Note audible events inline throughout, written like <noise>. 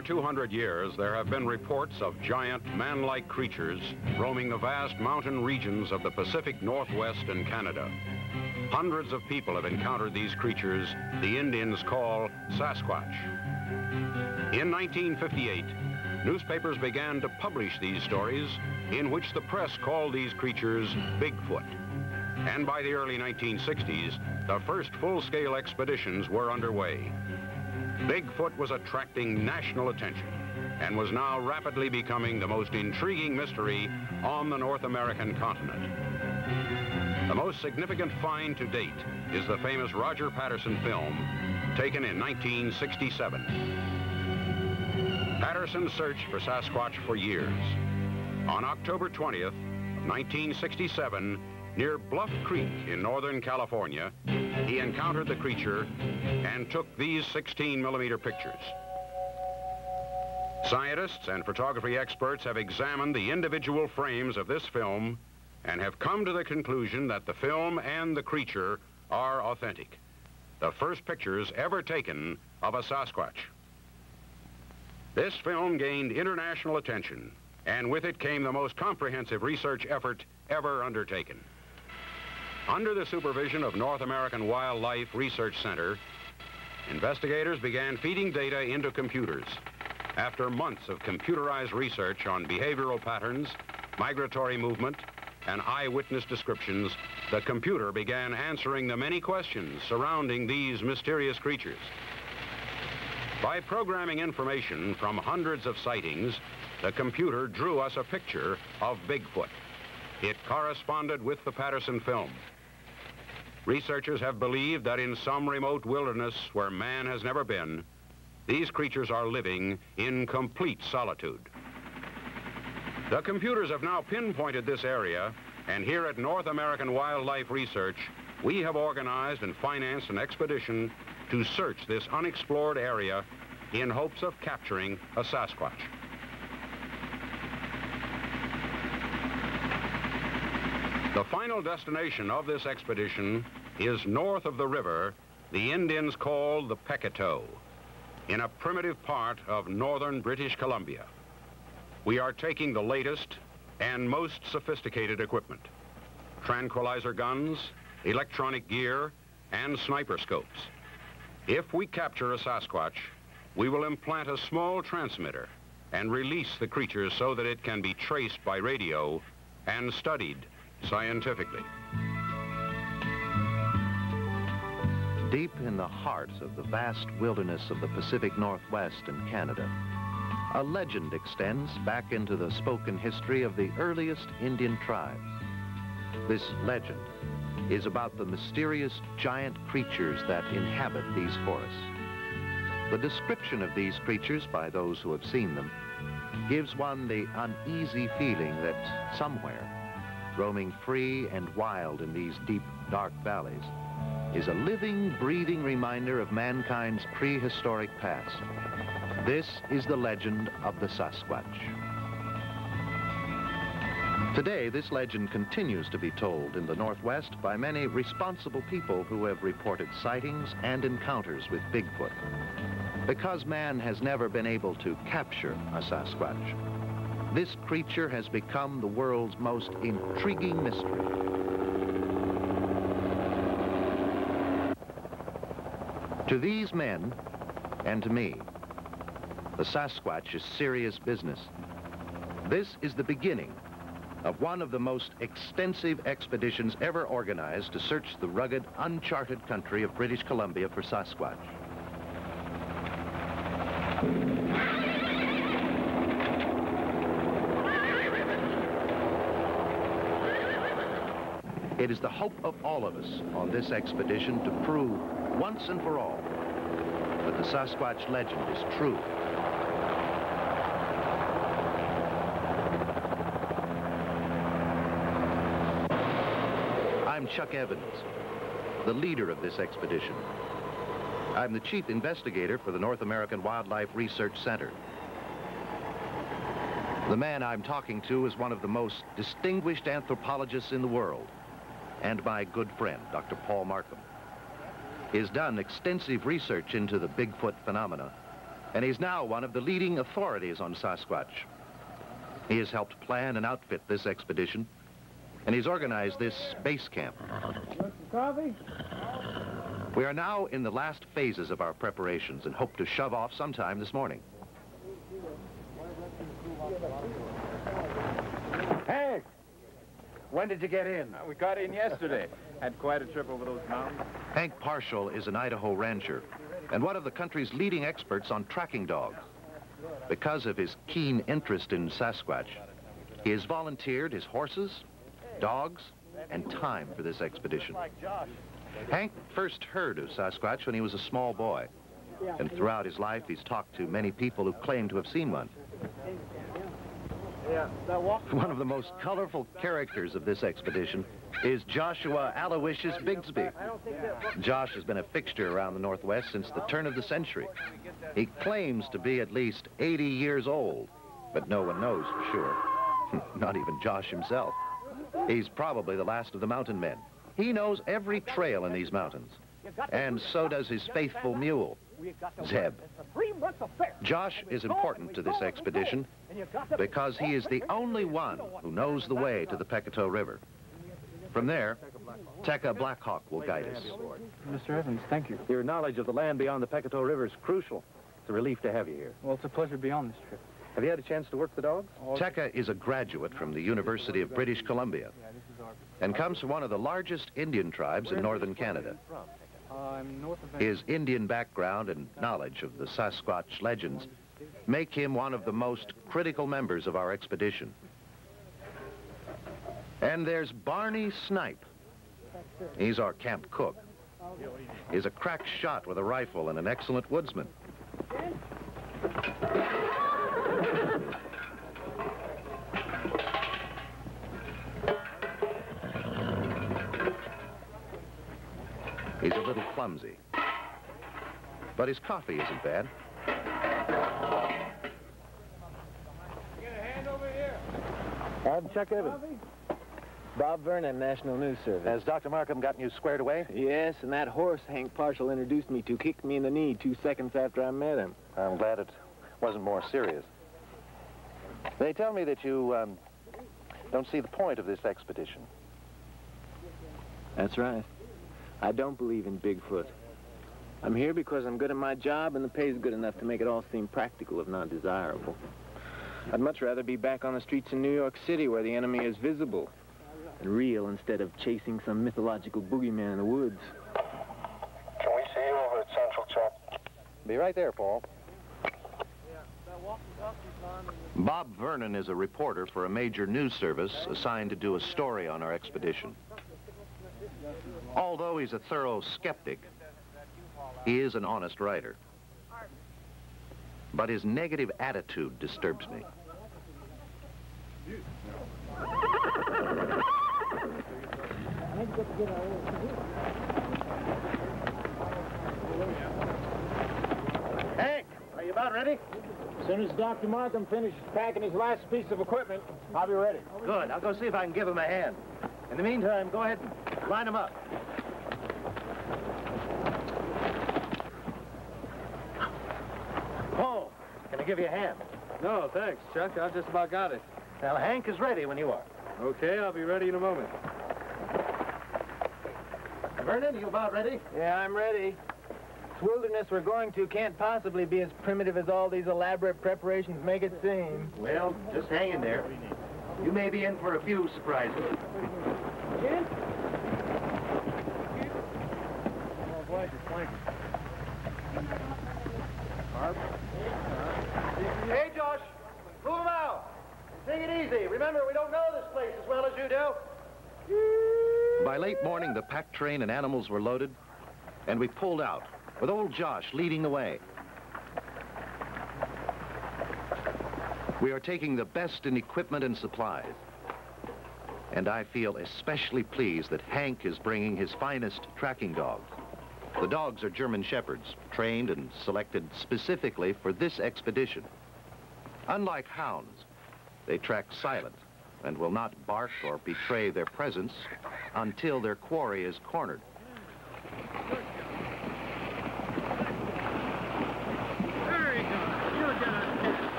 over 200 years, there have been reports of giant man-like creatures roaming the vast mountain regions of the Pacific Northwest and Canada. Hundreds of people have encountered these creatures the Indians call Sasquatch. In 1958, newspapers began to publish these stories in which the press called these creatures Bigfoot. And by the early 1960s, the first full-scale expeditions were underway. Bigfoot was attracting national attention and was now rapidly becoming the most intriguing mystery on the North American continent. The most significant find to date is the famous Roger Patterson film taken in 1967. Patterson searched for Sasquatch for years. On October 20th, 1967, near Bluff Creek in Northern California, he encountered the creature and took these 16 millimeter pictures. Scientists and photography experts have examined the individual frames of this film and have come to the conclusion that the film and the creature are authentic. The first pictures ever taken of a Sasquatch. This film gained international attention, and with it came the most comprehensive research effort ever undertaken. Under the supervision of North American Wildlife Research Center, investigators began feeding data into computers. After months of computerized research on behavioral patterns, migratory movement, and eyewitness descriptions, the computer began answering the many questions surrounding these mysterious creatures. By programming information from hundreds of sightings, the computer drew us a picture of Bigfoot. It corresponded with the Patterson film. Researchers have believed that in some remote wilderness where man has never been, these creatures are living in complete solitude. The computers have now pinpointed this area, and here at North American Wildlife Research, we have organized and financed an expedition to search this unexplored area in hopes of capturing a Sasquatch. The final destination of this expedition is north of the river the Indians call the Pecatoux, in a primitive part of northern British Columbia. We are taking the latest and most sophisticated equipment. Tranquilizer guns, electronic gear, and sniper scopes. If we capture a Sasquatch, we will implant a small transmitter and release the creature so that it can be traced by radio and studied scientifically. Deep in the heart of the vast wilderness of the Pacific Northwest and Canada, a legend extends back into the spoken history of the earliest Indian tribes. This legend is about the mysterious giant creatures that inhabit these forests. The description of these creatures by those who have seen them gives one the uneasy feeling that somewhere roaming free and wild in these deep, dark valleys, is a living, breathing reminder of mankind's prehistoric past. This is the legend of the Sasquatch. Today, this legend continues to be told in the Northwest by many responsible people who have reported sightings and encounters with Bigfoot. Because man has never been able to capture a Sasquatch, this creature has become the world's most intriguing mystery. To these men, and to me, the Sasquatch is serious business. This is the beginning of one of the most extensive expeditions ever organized to search the rugged, uncharted country of British Columbia for Sasquatch. It is the hope of all of us on this expedition to prove once and for all that the Sasquatch legend is true. I'm Chuck Evans, the leader of this expedition. I'm the chief investigator for the North American Wildlife Research Center. The man I'm talking to is one of the most distinguished anthropologists in the world and my good friend, Dr. Paul Markham. He has done extensive research into the Bigfoot phenomena and he's now one of the leading authorities on Sasquatch. He has helped plan and outfit this expedition, and he's organized this base camp. Coffee? We are now in the last phases of our preparations and hope to shove off sometime this morning. Hey! When did you get in? Uh, we got in yesterday. Had quite a trip over those mountains. Hank Parshall is an Idaho rancher and one of the country's leading experts on tracking dogs. Because of his keen interest in Sasquatch, he has volunteered his horses, dogs, and time for this expedition. Hank first heard of Sasquatch when he was a small boy. And throughout his life, he's talked to many people who claim to have seen one. One of the most colorful characters of this expedition is Joshua Aloysius Bigsby. Josh has been a fixture around the Northwest since the turn of the century. He claims to be at least 80 years old, but no one knows for sure. <laughs> Not even Josh himself. He's probably the last of the mountain men. He knows every trail in these mountains. And so does his faithful mule, Zeb. Josh is important to this expedition because he is the only one who knows the way to the Pecatow River. From there, Tekka Blackhawk will guide us. Mr. Evans, thank you. Your knowledge of the land beyond the Pecatow River is crucial. It's a relief to have you here. Well, it's a pleasure to be on this trip. Have you had a chance to work the dogs? Tekka is a graduate from the University of British Columbia Yeah, this is our... and comes from one of the largest Indian tribes in northern Canada. I'm north of... His Indian background and knowledge of the Sasquatch legends make him one of the most critical members of our expedition. And there's Barney Snipe. He's our camp cook. He's a crack shot with a rifle and an excellent woodsman. He's a little clumsy. But his coffee isn't bad. I'm Chuck Evans. Bob Vernon, National News Service. Has Dr. Markham gotten you squared away? Yes, and that horse Hank Parshall introduced me to kicked me in the knee two seconds after I met him. I'm glad it wasn't more serious. They tell me that you um, don't see the point of this expedition. That's right. I don't believe in Bigfoot. I'm here because I'm good at my job and the pay's good enough to make it all seem practical, if not desirable. I'd much rather be back on the streets in New York City where the enemy is visible and real instead of chasing some mythological boogeyman in the woods. Can we see you over at Central, Chuck? Be right there, Paul. Bob Vernon is a reporter for a major news service assigned to do a story on our expedition. Although he's a thorough skeptic, he is an honest writer. But his negative attitude disturbs me. Hank, are you about ready? As soon as Dr. Markham finishes packing his last piece of equipment, I'll be ready. Good. I'll go see if I can give him a hand. In the meantime, go ahead and line him up. Paul, can I give you a hand? No, thanks, Chuck. I've just about got it. Well, Hank is ready when you are. Okay, I'll be ready in a moment. Vernon, you about ready? Yeah, I'm ready. This wilderness we're going to can't possibly be as primitive as all these elaborate preparations make it seem. Well, just hang in there. You may be in for a few surprises. Hey, Josh, move him out. Take it easy. Remember, we don't know this place as well as you do. By late morning, the pack train and animals were loaded, and we pulled out, with old Josh leading the way. We are taking the best in equipment and supplies. And I feel especially pleased that Hank is bringing his finest tracking dogs. The dogs are German Shepherds, trained and selected specifically for this expedition. Unlike hounds, they track silent and will not bark or betray their presence until their quarry is cornered.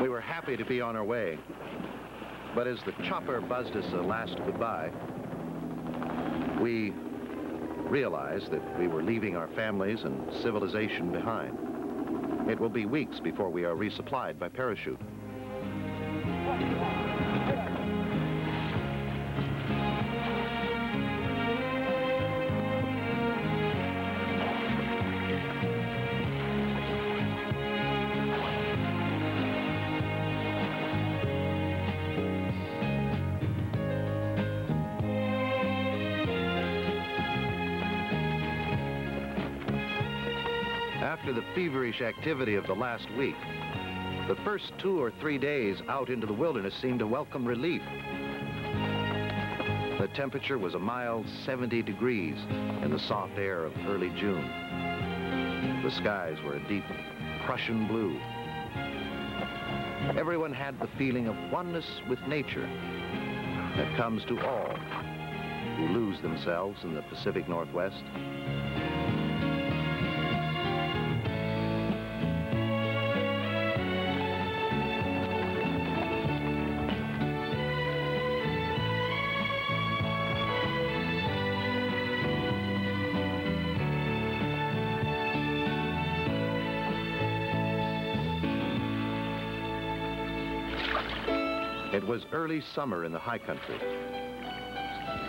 We were happy to be on our way. But as the chopper buzzed us a last goodbye, we realized that we were leaving our families and civilization behind. It will be weeks before we are resupplied by parachute. After the feverish activity of the last week, the first two or three days out into the wilderness seemed a welcome relief. The temperature was a mild 70 degrees in the soft air of early June. The skies were a deep Prussian blue. Everyone had the feeling of oneness with nature that comes to all who lose themselves in the Pacific Northwest. Was early summer in the high country,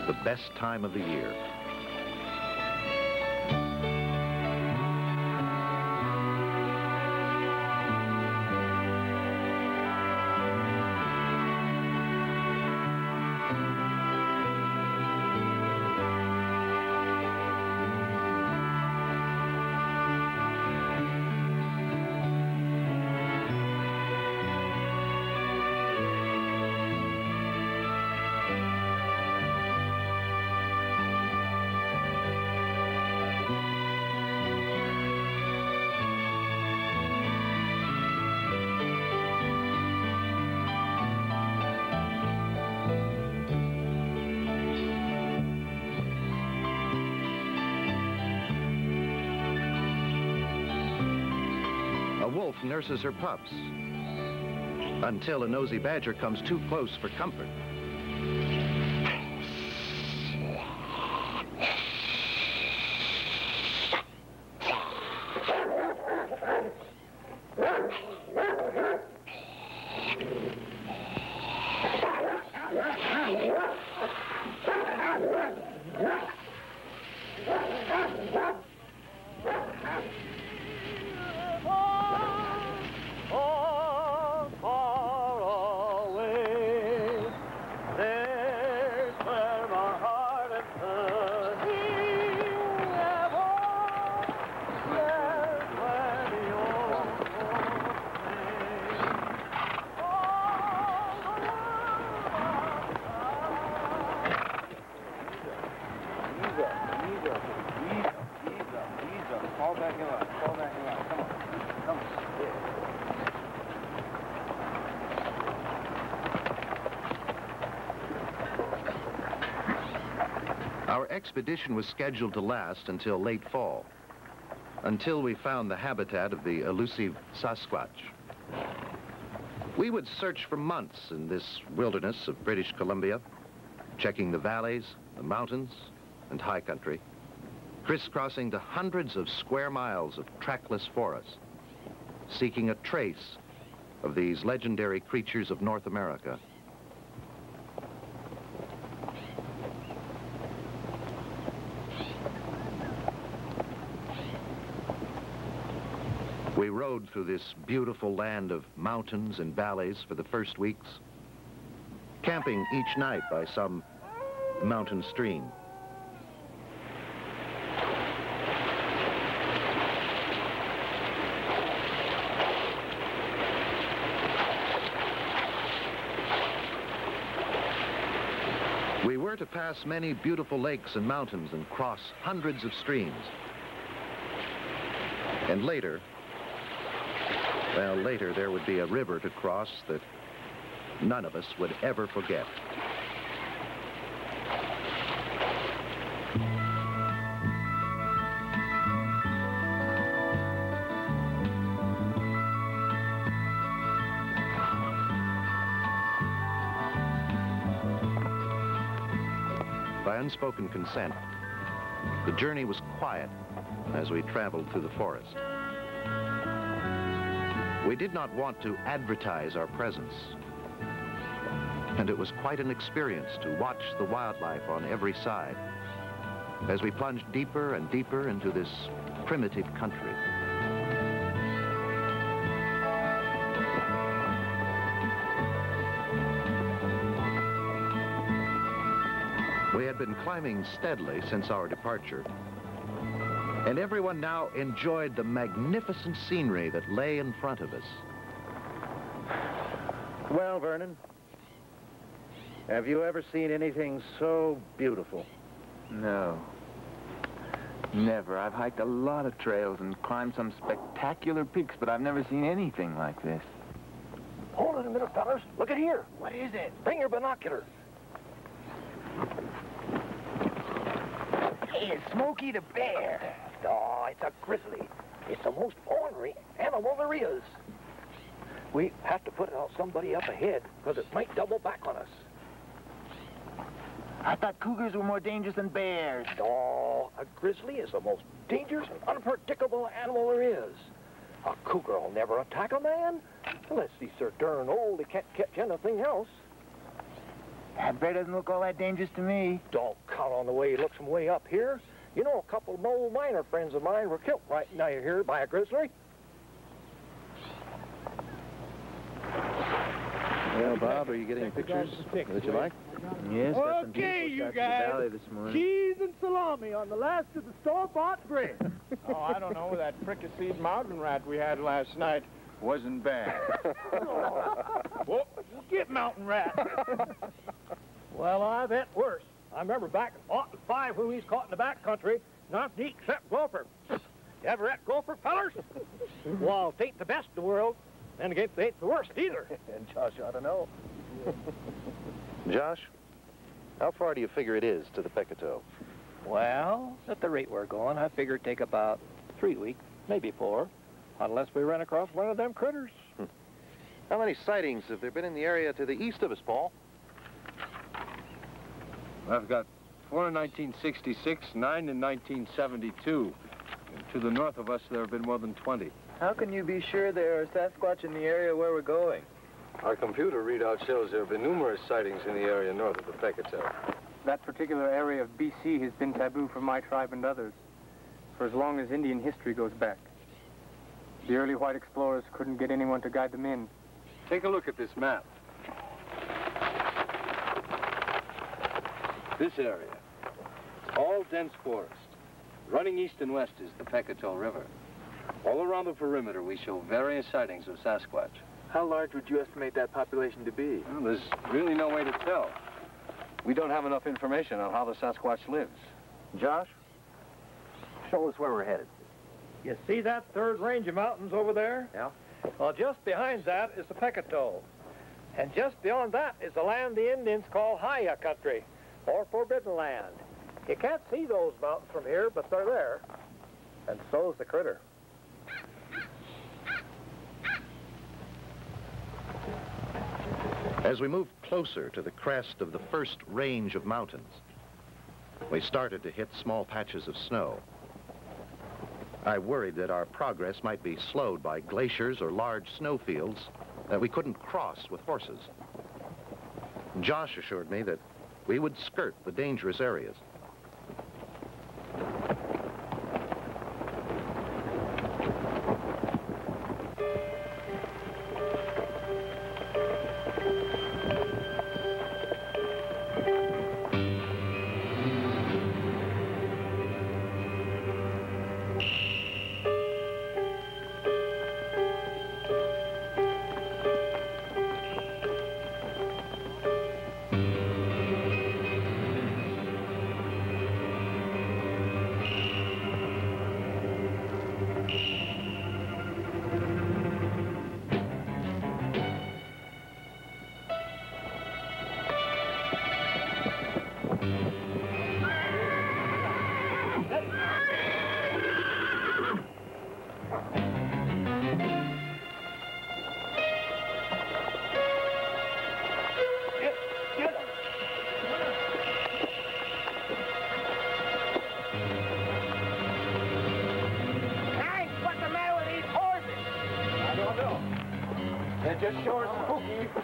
the best time of the year. Nurses her pups until a nosy badger comes too close for comfort. Our expedition was scheduled to last until late fall, until we found the habitat of the elusive Sasquatch. We would search for months in this wilderness of British Columbia, checking the valleys, the mountains, and high country, crisscrossing the hundreds of square miles of trackless forest, seeking a trace of these legendary creatures of North America. We rode through this beautiful land of mountains and valleys for the first weeks, camping each night by some mountain stream. We were to pass many beautiful lakes and mountains and cross hundreds of streams. And later, well, later there would be a river to cross that none of us would ever forget. By unspoken consent, the journey was quiet as we traveled through the forest. We did not want to advertise our presence. And it was quite an experience to watch the wildlife on every side as we plunged deeper and deeper into this primitive country. We had been climbing steadily since our departure, and everyone now enjoyed the magnificent scenery that lay in front of us. Well, Vernon, have you ever seen anything so beautiful? No. Never. I've hiked a lot of trails and climbed some spectacular peaks, but I've never seen anything like this. Hold it a minute, fellas. Look at here. What is it? Bring your binoculars. It's Smokey the Bear. Oh, it's a grizzly. It's the most ornery animal there is. We have to put somebody up ahead because it might double back on us. I thought cougars were more dangerous than bears. No, a grizzly is the most dangerous and unpredictable animal there is. A cougar will never attack a man unless he's so darn old he can't catch anything else. That bear doesn't look all that dangerous to me. Don't count on the way he looks from way up here. You know, a couple of old miner friends of mine were killed right now here by a grizzly. Well, Bob, are you getting pictures that you like? Yes, Okay, beautiful you guys. the this. Cheese and salami on the last of the store-bought bread. <laughs> oh, I don't know. That fricassee mountain rat we had last night wasn't bad. <laughs> Whoa, get mountain rat. <laughs> well, I've had worse. I remember back oh, in 05 when we was caught in the back country, not to eat except gopher. You <laughs> ever had gopher, fellers? <laughs> well, it ain't the best in the world. And again, it ain't the worst either. <laughs> And Josh ought to know. Josh, how far do you figure it is to the Pecatow? Well, at the rate we're going, I figure it'd take about three weeks, maybe four, unless we run across one of them critters. Hmm. How many sightings have there been in the area to the east of us, Paul? I've got four in 1966, nine in 1972. And to the north of us, there have been more than 20. How can you be sure there are Sasquatch in the area where we're going? Our computer readout shows there have been numerous sightings in the area north of the Pecatow. That particular area of BC has been taboo for my tribe and others for as long as Indian history goes back. The early white explorers couldn't get anyone to guide them in. Take a look at this map. This area, it's all dense forest. Running east and west is the Pecatow River. All around the perimeter, we show various sightings of Sasquatch. How large would you estimate that population to be? Well, there's really no way to tell. We don't have enough information on how the Sasquatch lives. Josh, show us where we're headed. You see that third range of mountains over there? Yeah. Well, just behind that is the Pecatow. And just beyond that is the land the Indians call Haya country, or Forbidden Land. You can't see those mountains from here, but they're there. And so's the critter. As we moved closer to the crest of the first range of mountains, we started to hit small patches of snow. I worried that our progress might be slowed by glaciers or large snowfields that we couldn't cross with horses. Josh assured me that we would skirt the dangerous areas. Short. Spooky for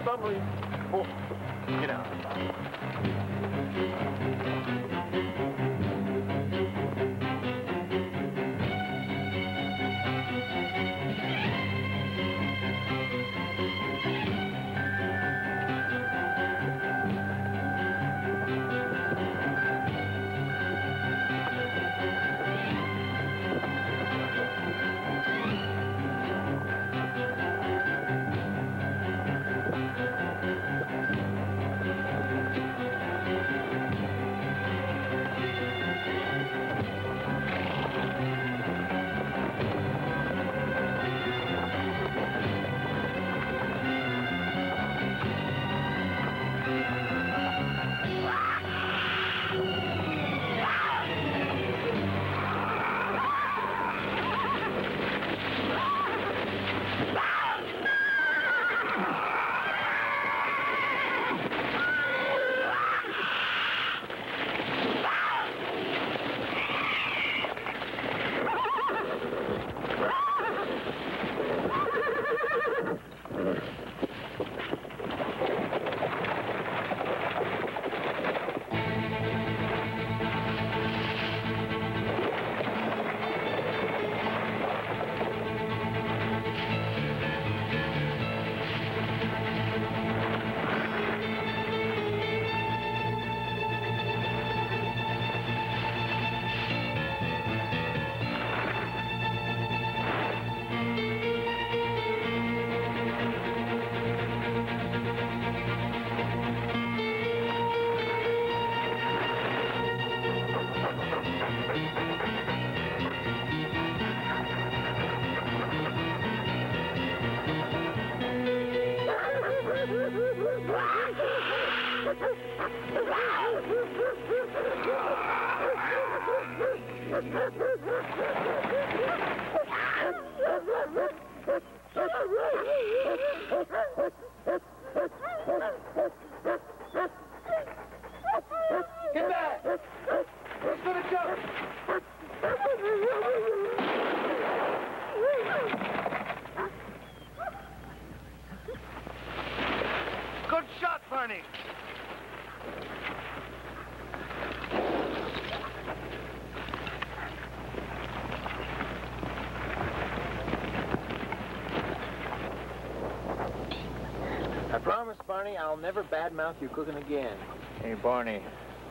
I'll never badmouth your cooking again. Hey, Barney,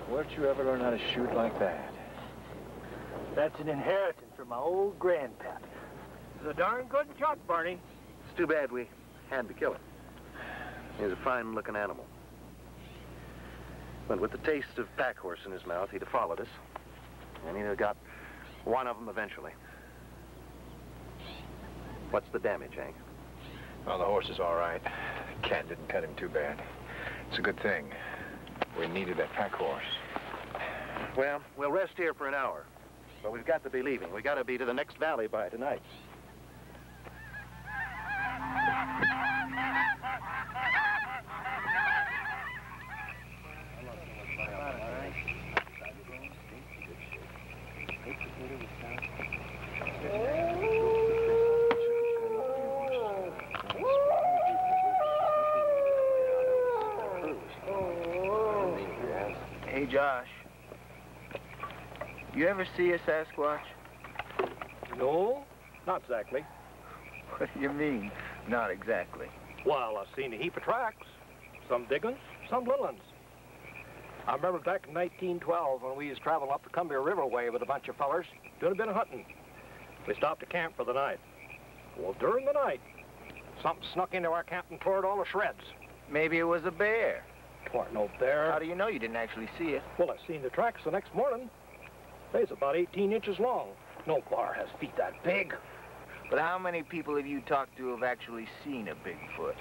where'd you ever learn how to shoot like that? That's an inheritance from my old grandpap. He's a darn good shot, Barney. It's too bad we had to kill him. He was a fine-looking animal. But with the taste of pack horse in his mouth, he'd have followed us. And he'd have got one of them eventually. What's the damage, Hank? Well, the horse is all right. Cat didn't cut him too bad. It's a good thing. We needed that pack horse. Well, we'll rest here for an hour. But we've got to be leaving. We've got to be to the next valley by tonight. Hey, Josh. You ever see a Sasquatch? No, not exactly. <laughs> What do you mean, not exactly? Well, I've seen a heap of tracks. Some big ones, some little ones. I remember back in 1912 when we was traveling up the Columbia River way with a bunch of fellers doing a bit of hunting. We stopped to camp for the night. Well, during the night, something snuck into our camp and tore it all to shreds. Maybe it was a bear. Weren't no bear. How do you know you didn't actually see it? Well, I seen the tracks the next morning. They's about 18 inches long. No bar has feet that big. But how many people have you talked to who've actually seen a Bigfoot?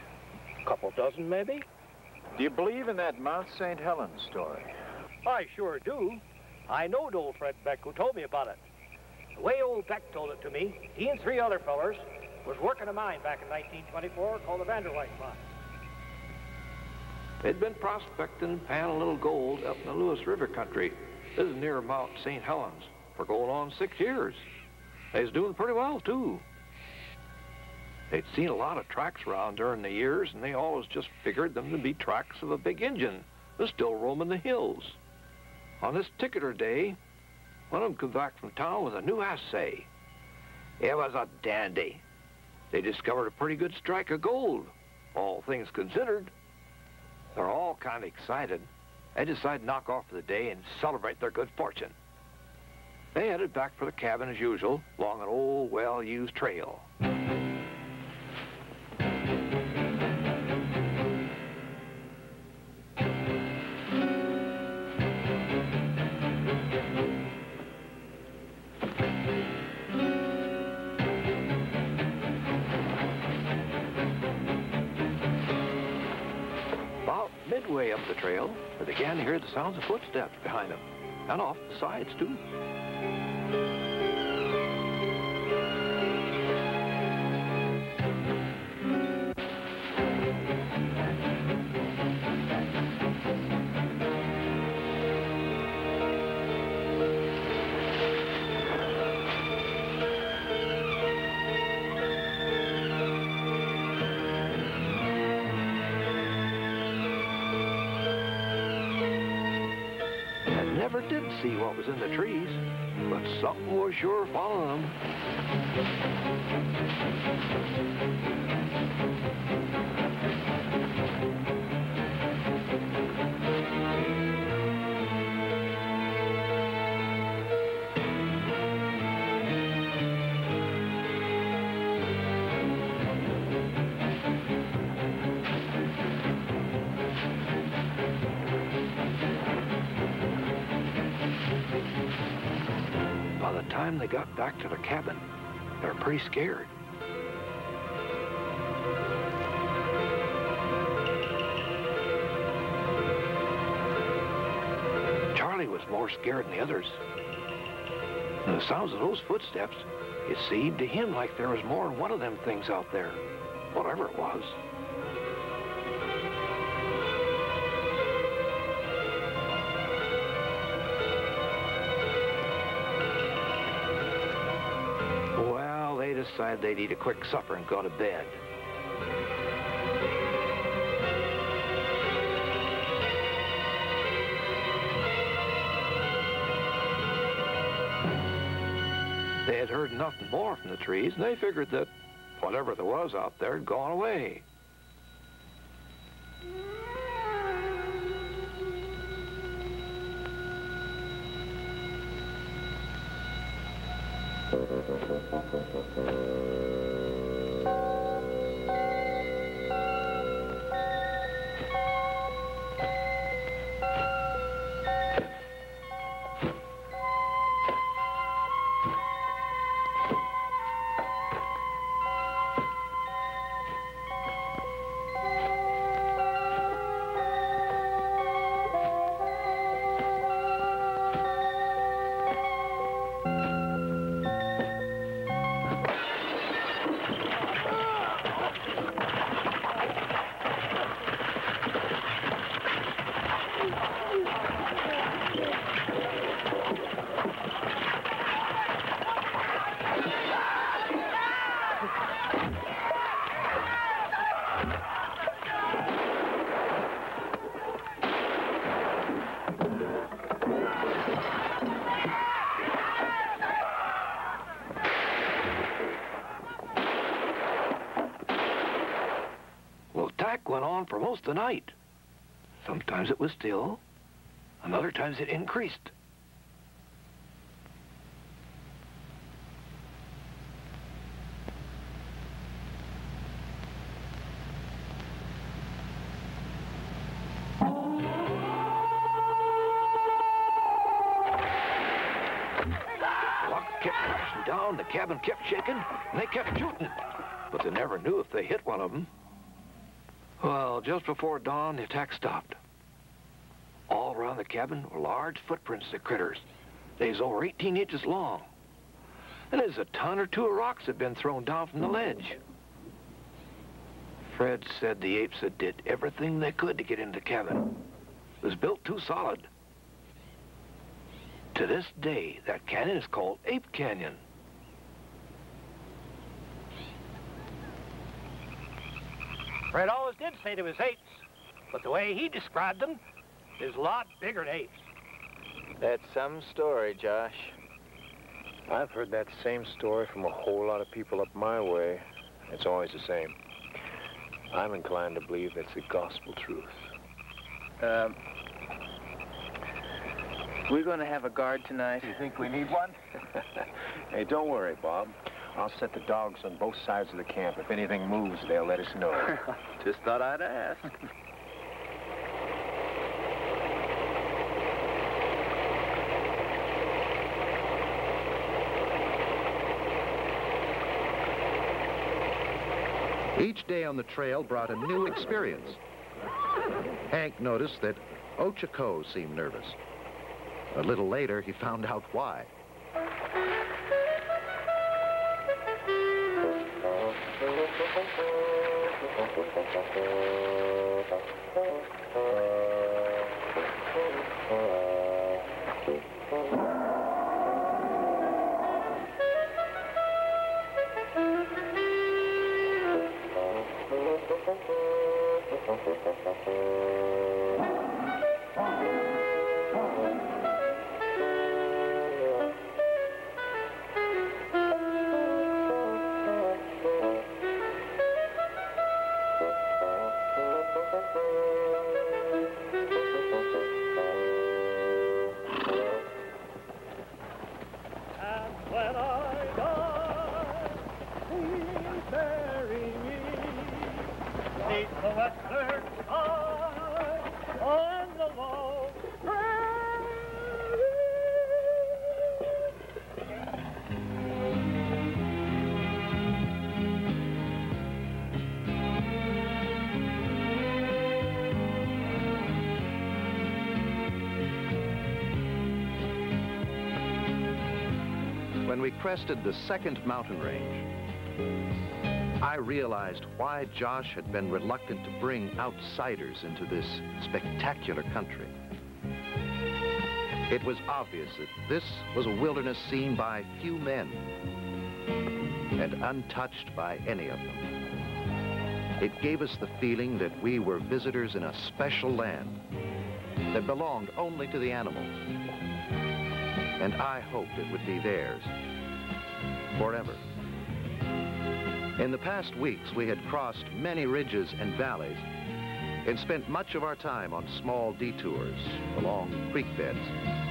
A couple dozen, maybe. Do you believe in that Mount St. Helens story? I sure do. I knowed old Fred Beck who told me about it. The way old Beck told it to me, he and three other fellers was working a mine back in 1924 called the Vanderwijk Mine. They'd been prospecting and panning a little gold up in the Lewis River country. This is near Mount St. Helens for going on six years. They's doing pretty well, too. They'd seen a lot of tracks around during the years, and they always just figured them to be tracks of a big engine that's still roaming the hills. On this ticketer day, one of them come back from town with a new assay. It was a dandy. They discovered a pretty good strike of gold, all things considered. They're all kind of excited. They decide to knock off for the day and celebrate their good fortune. They headed back for the cabin as usual, along an old, well-used trail. Midway up the trail, but they began to hear the sounds of footsteps behind them, and off the sides, too. Was in the trees, but something was sure following them. Time they got back to the cabin, they were pretty scared. Charlie was more scared than the others. And the sounds of those footsteps, it seemed to him like there was more than one of them things out there, whatever it was. They'd eat a quick supper and go to bed. They had heard nothing more from the trees, and they figured that whatever there was out there had gone away. For most of the night. Sometimes it was still, and other times it increased. The lock kept crashing down, the cabin kept shaking, and they kept shooting. But they never knew if they hit one of them. Well, just before dawn, the attack stopped. All around the cabin were large footprints of critters. They's over 18 inches long. And there's a ton or two of rocks that had been thrown down from the ledge. Fred said the apes had did everything they could to get into the cabin. It was built too solid. To this day, that canyon is called Ape Canyon. Fred always did say they was apes, but the way he described them is a lot bigger than apes. That's some story, Josh. I've heard that same story from a whole lot of people up my way. It's always the same. I'm inclined to believe it's the gospel truth. Um, we're going to have a guard tonight. You think we need one? <laughs> hey, don't worry, Bob. I'll set the dogs on both sides of the camp. If anything moves, they'll let us know. <laughs> Just thought I'd ask. Each day on the trail brought a new experience. Hank noticed that Ochako seemed nervous. A little later, he found out why. And crested the second mountain range, I realized why Josh had been reluctant to bring outsiders into this spectacular country. It was obvious that this was a wilderness seen by few men and untouched by any of them. It gave us the feeling that we were visitors in a special land that belonged only to the animals. And I hoped it would be theirs forever. In the past weeks, we had crossed many ridges and valleys and spent much of our time on small detours along creek beds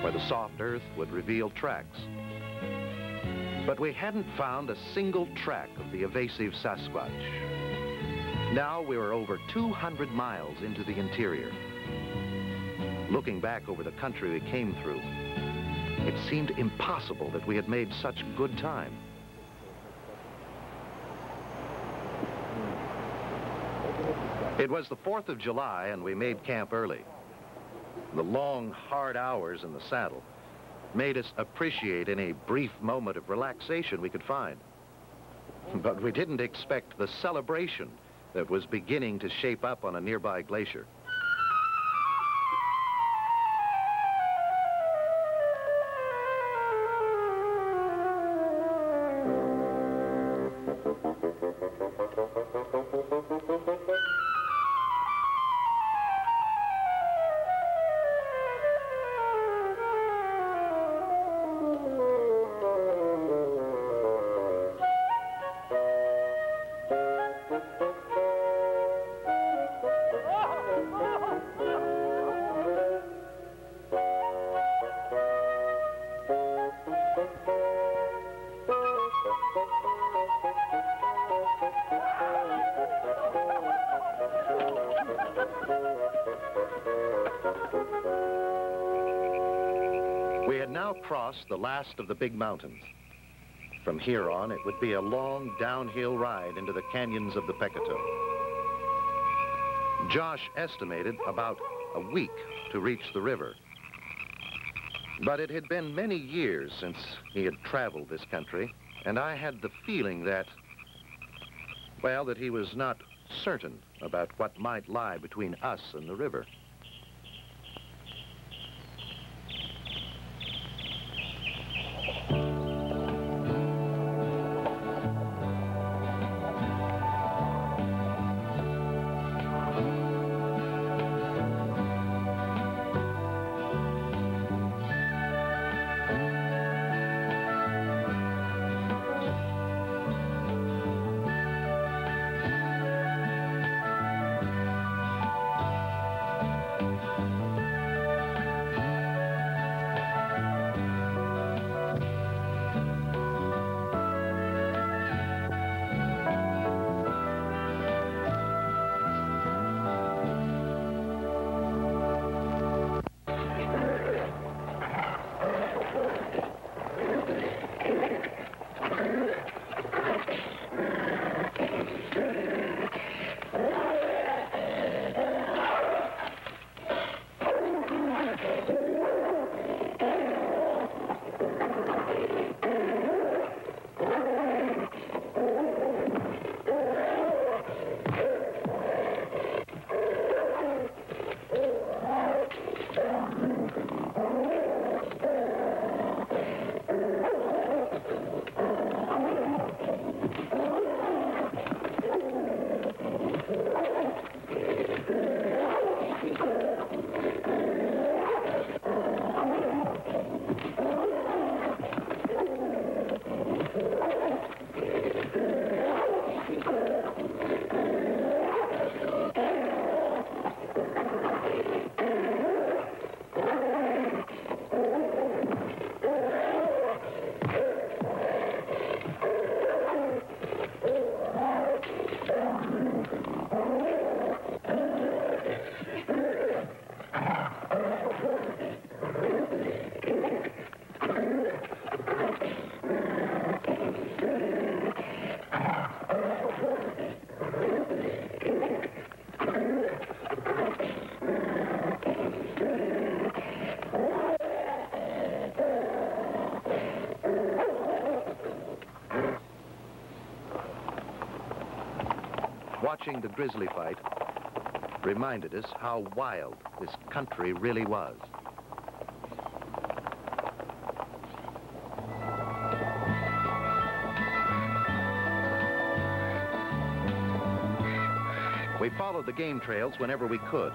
where the soft earth would reveal tracks. But we hadn't found a single track of the evasive Sasquatch. Now we were over 200 miles into the interior. Looking back over the country we came through, it seemed impossible that we had made such good time. It was the 4th of July and we made camp early. The long, hard hours in the saddle made us appreciate any brief moment of relaxation we could find. But we didn't expect the celebration that was beginning to shape up on a nearby glacier. Now crossed the last of the big mountains. From here on, it would be a long downhill ride into the canyons of the Pecatow. Josh estimated about a week to reach the river. But it had been many years since he had traveled this country, and I had the feeling that, well, that he was not certain about what might lie between us and the river. Watching the grizzly fight reminded us how wild this country really was. We followed the game trails whenever we could.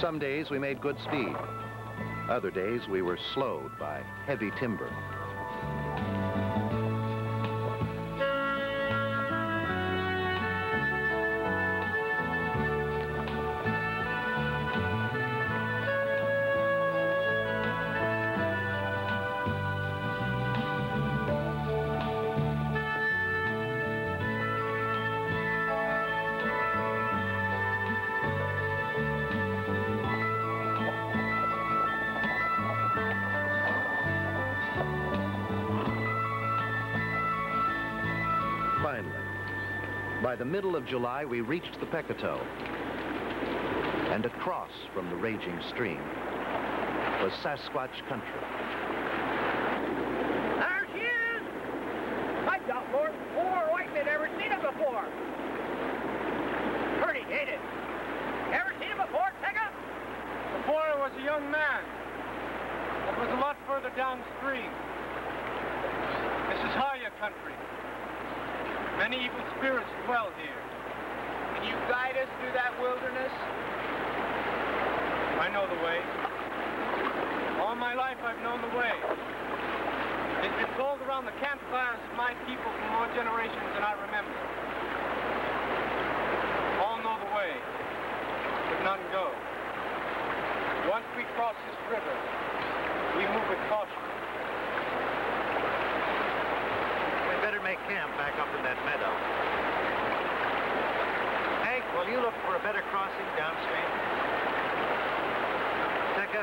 Some days we made good speed. Other days we were slowed by heavy timber. Middle of July, we reached the Pecatow. And across from the raging stream was Sasquatch country. There she is! I got more than four white men ever seen it before. Pretty, ain't it? Ever seen it before, Tigger? Before I was a young man. It was a lot further downstream. This is Haya country. Many evil spirits dwell here. Can you guide us through that wilderness? I know the way. All my life I've known the way. It's been told around the campfires of my people for more generations than I remember. All know the way, but none go. Once we cross this river, we move with caution. We better make camp back up in that meadow. Hank, will you look for a better crossing downstream? Ticka,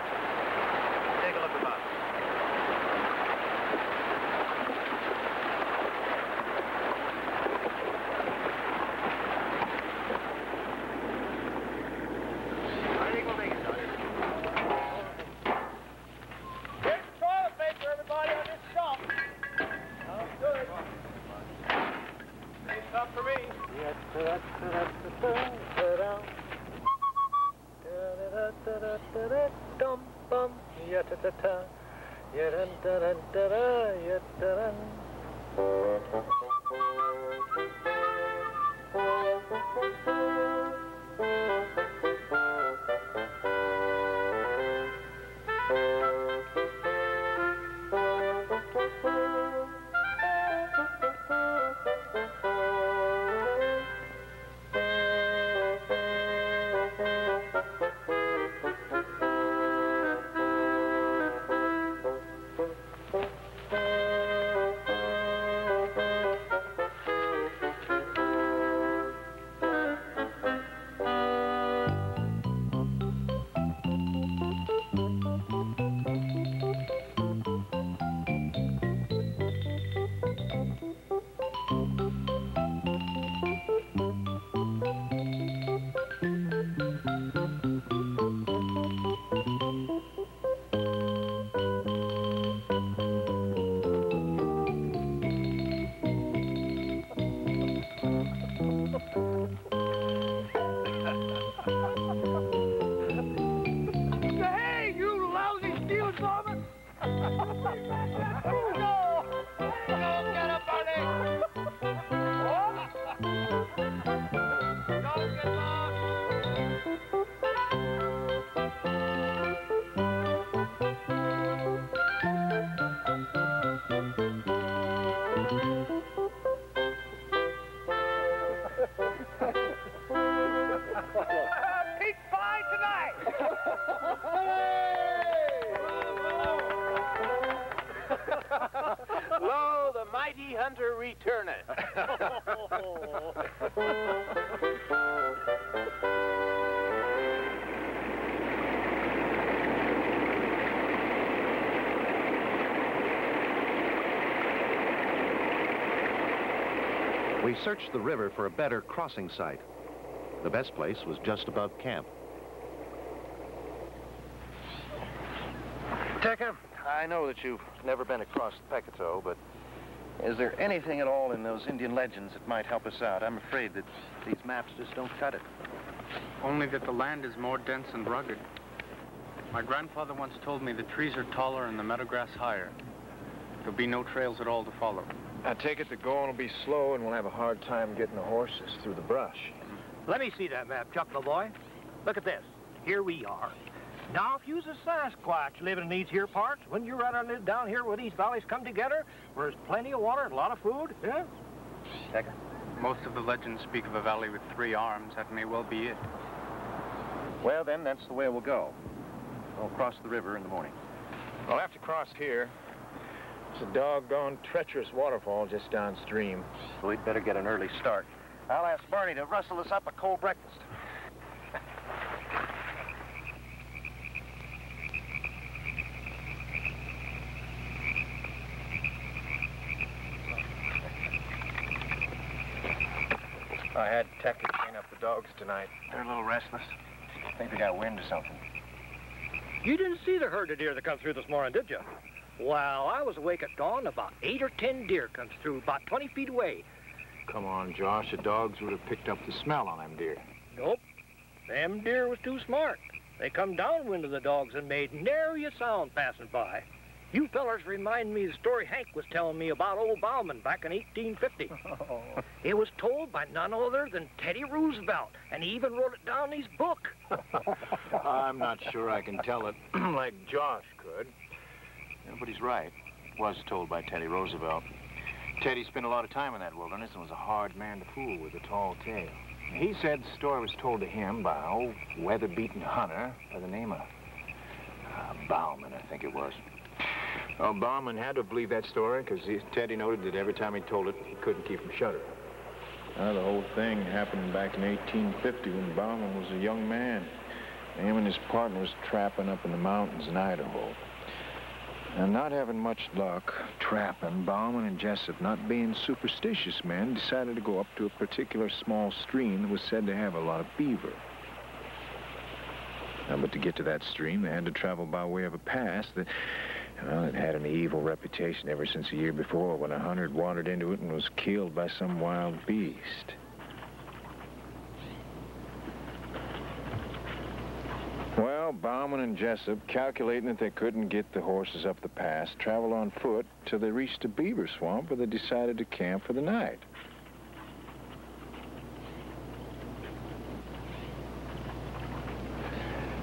hunter returneth. We searched the river for a better crossing site. The best place was just above camp. Tecker, I know that you've never been across the Pecatow, but Is there anything at all in those Indian legends that might help us out? I'm afraid that these maps just don't cut it. Only that the land is more dense and rugged. My grandfather once told me the trees are taller and the meadow grass higher. There'll be no trails at all to follow. I take it the going will be slow and we'll have a hard time getting the horses through the brush. Let me see that map, Chuck, my boy. Look at this. Here we are. Now, if you's a Sasquatch living in these here parts, wouldn't you rather live down here where these valleys come together, where there's plenty of water and a lot of food, yeah? Second. Most of the legends speak of a valley with three arms. That may well be it. Well, then, that's the way we'll go. We'll cross the river in the morning. I'll have to cross here. It's a doggone treacherous waterfall just downstream. So we'd better get an early start. I'll ask Barney to rustle us up a cold breakfast. I had Tech chain up the dogs tonight. They're a little restless. I think they got wind or something. You didn't see the herd of deer that come through this morning, did you? Well, I was awake at dawn. About eight or ten deer comes through, about 20 feet away. Come on, Josh. The dogs would have picked up the smell on them deer. Nope. Them deer was too smart. They come downwind of the dogs and made nary a sound passing by. You fellers remind me of the story Hank was telling me about old Bauman back in 1850. <laughs> It was told by none other than Teddy Roosevelt, and he even wrote it down in his book. <laughs> I'm not sure I can tell it <clears throat> like Josh could. Yeah, but he's right. It was told by Teddy Roosevelt. Teddy spent a lot of time in that wilderness and was a hard man to fool with a tall tale. He said the story was told to him by an old weather-beaten hunter by the name of uh, Bauman, I think it was. Well, Bauman had to believe that story because Teddy noted that every time he told it, he couldn't keep from shuddering. Well, the whole thing happened back in 1850 when Bauman was a young man. Him and his partner was trapping up in the mountains in Idaho. And not having much luck trapping, Bauman and Jessup, not being superstitious men, decided to go up to a particular small stream that was said to have a lot of beaver. Now, but to get to that stream, they had to travel by way of a pass that, well, it had an evil reputation ever since a year before when a hunter wandered into it and was killed by some wild beast. Well, Bauman and Jessup, calculating that they couldn't get the horses up the pass, traveled on foot till they reached a beaver swamp where they decided to camp for the night.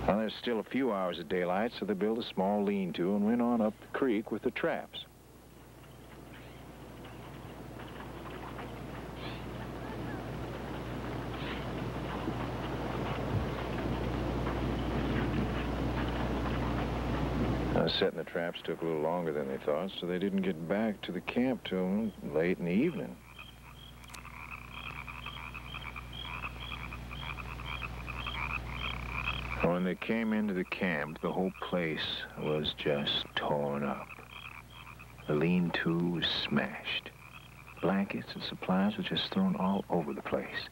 There's still a few hours of daylight, so they built a small lean-to and went on up the creek with the traps. Setting the traps took a little longer than they thought, so they didn't get back to the camp till late in the evening. When they came into the camp, the whole place was just torn up. The lean-to was smashed. Blankets and supplies were just thrown all over the place.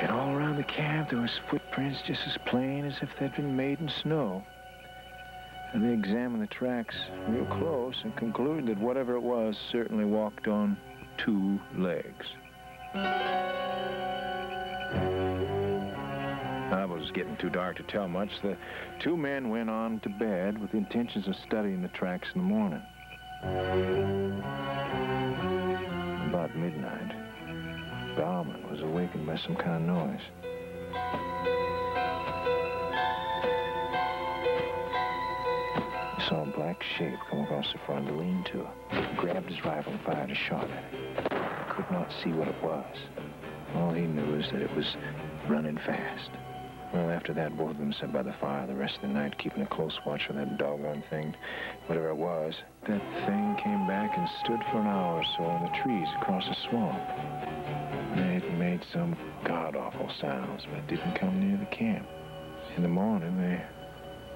And all around the camp, there was footprints just as plain as if they'd been made in snow. And they examined the tracks real close and concluded that whatever it was certainly walked on two legs. It was getting too dark to tell much. The two men went on to bed with the intentions of studying the tracks in the morning. About midnight, Bauman was awakened by some kind of noise. He saw a black shape come across the front of the lean-to. Grabbed his rifle and fired a shot at it. Could not see what it was. All he knew is that it was running fast. Well, after that, both of them sat by the fire the rest of the night, keeping a close watch for that doggone thing, whatever it was. That thing came back and stood for an hour or so in the trees across the swamp. It made some god-awful sounds, but didn't come near the camp. In the morning, they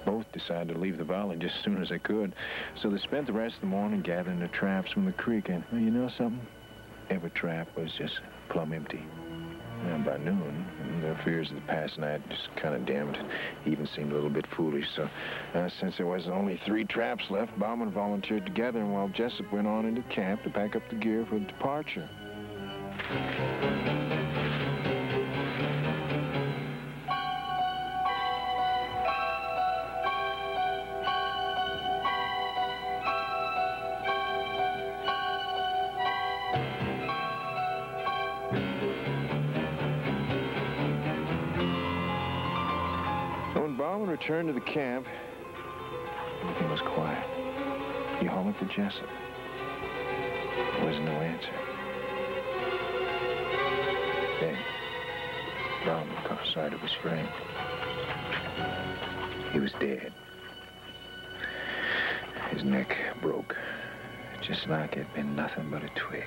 both decided to leave the valley just as soon as they could. So they spent the rest of the morning gathering the traps from the creek, and well, you know something? Every trap was just plumb empty. And by noon, the fears of the past night just kind of dimmed. Even seemed a little bit foolish. So, uh, since there was only three traps left, Bauman volunteered together, and while Jessup went on into camp to pack up the gear for departure. Camp, everything was quiet. He hollered for Jessup. There was no answer. Then, Bauman caught sight of his friend. He was dead. His neck broke, just like it'd been nothing but a twig.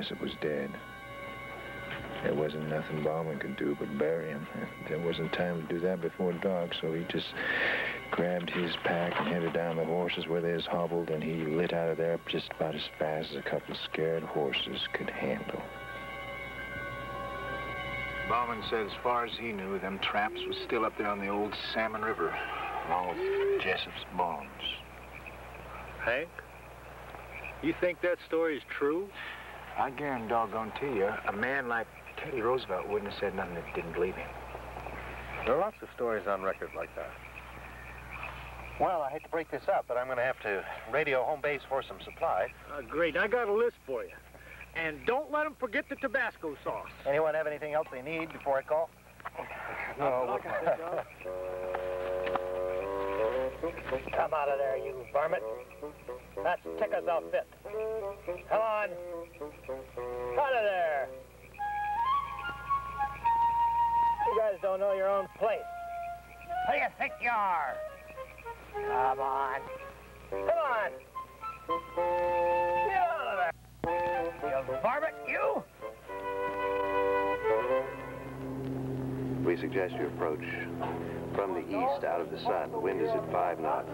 Jessup was dead. There wasn't nothing Bauman could do but bury him. <laughs> There wasn't time to do that before dark, so he just grabbed his pack and headed down the horses where they was hobbled, and he lit out of there just about as fast as a couple of scared horses could handle. Bauman said as far as he knew, them traps was still up there on the old Salmon River, along with Jessup's bones. Hank, you think that story is true? I guarantee doggone to you, a man like Teddy Roosevelt wouldn't have said nothing that didn't believe him. There are lots of stories on record like that. Well, I hate to break this up, but I'm going to have to radio home base for some supply. Uh, great. I got a list for you. And don't let them forget the Tabasco sauce. Anyone have anything else they need before I call? No. <laughs> Come out of there, you varmint. That's Ticker's outfit. Come on. Out of there. You guys don't know your own place. Who do you think you are? Come on. Come on. Get out of there. You varmint, you. We suggest you approach from the east out of the sun. The wind is at five knots.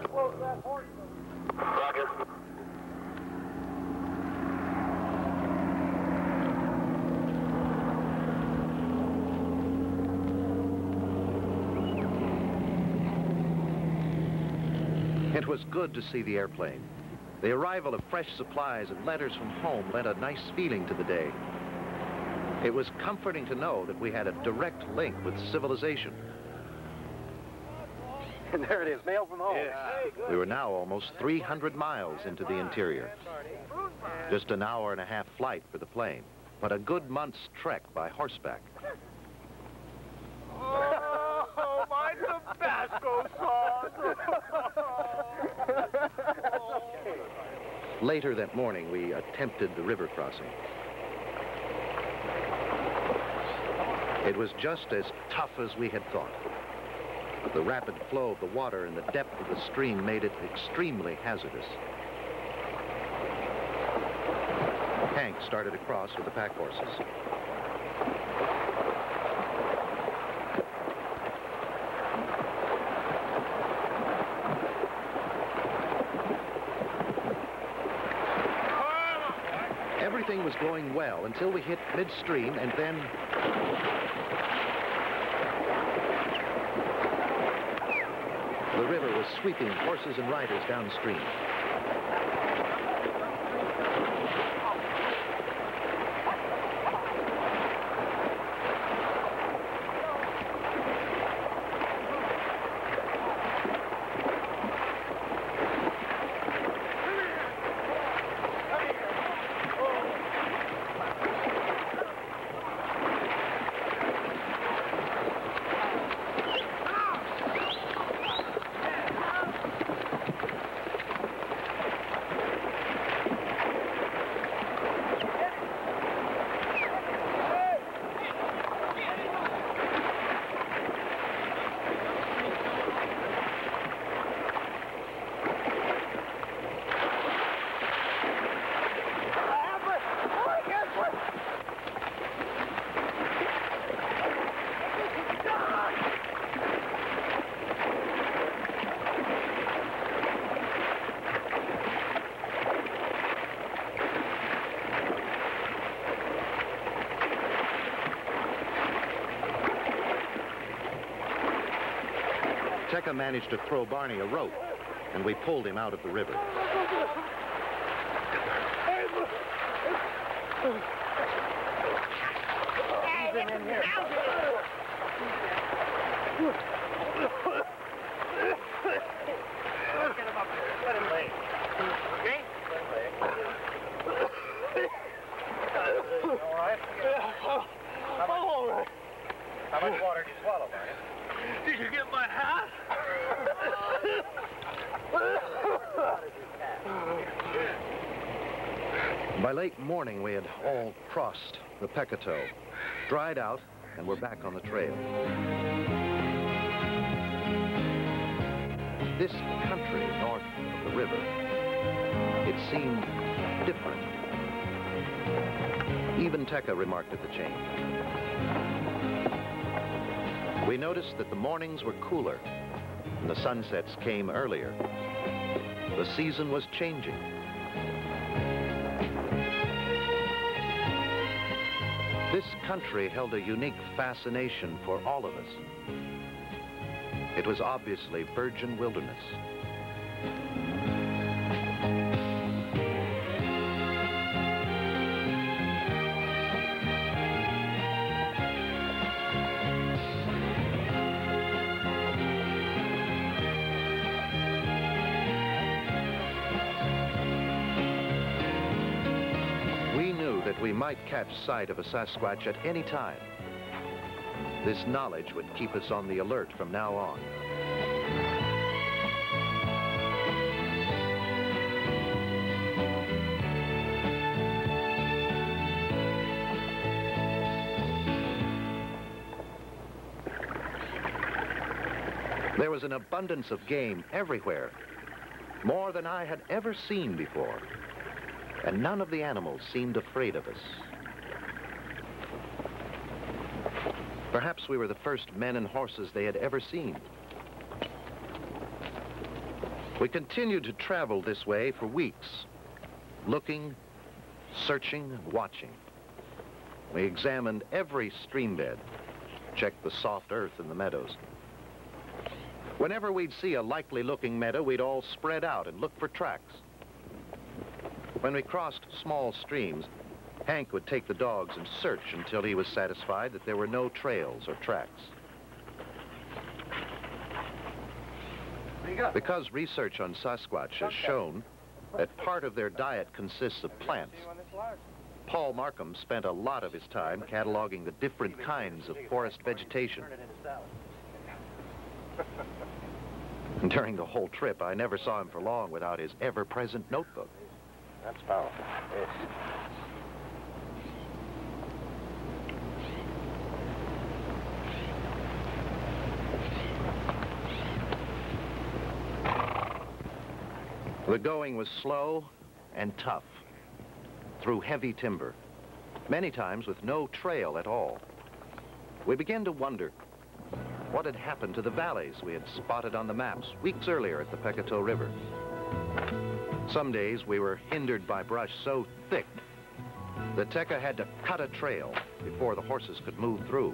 It was good to see the airplane. The arrival of fresh supplies and letters from home lent a nice feeling to the day. It was comforting to know that we had a direct link with civilization. And there it is, mail from home. We were now almost 300 miles into the interior. Just an hour and a half flight for the plane, but a good month's trek by horseback. Oh, my Tabasco sauce! Later that morning, we attempted the river crossing. It was just as tough as we had thought. The rapid flow of the water and the depth of the stream made it extremely hazardous. Hank started across with the pack horses. Everything was going well until we hit midstream and then... The river was sweeping horses and riders downstream. Managed to throw Barney a rope, and we pulled him out of the river. How much, how much water Barney? Did you get my hat? By late morning, we had all crossed the Pecatow, dried out, and were back on the trail. This country north of the river, it seemed different. Even Tekka remarked at the change. We noticed that the mornings were cooler and the sunsets came earlier. The season was changing. This country held a unique fascination for all of us. It was obviously virgin wilderness. Might catch sight of a Sasquatch at any time. This knowledge would keep us on the alert from now on. There was an abundance of game everywhere, more than I had ever seen before, and none of the animals seemed afraid of us. Perhaps we were the first men and horses they had ever seen. We continued to travel this way for weeks, looking, searching, watching. We examined every stream bed, checked the soft earth in the meadows. Whenever we'd see a likely-looking meadow, we'd all spread out and look for tracks. When we crossed small streams, Hank would take the dogs and search until he was satisfied that there were no trails or tracks. Because research on Sasquatch has shown that part of their diet consists of plants, Paul Markham spent a lot of his time cataloging the different kinds of forest vegetation. <laughs> During the whole trip, I never saw him for long without his ever-present notebook. That's powerful. Yes. The going was slow and tough, through heavy timber, many times with no trail at all. We began to wonder what had happened to the valleys we had spotted on the maps weeks earlier at the Pecatow River. Some days we were hindered by brush so thick that Tekka had to cut a trail before the horses could move through.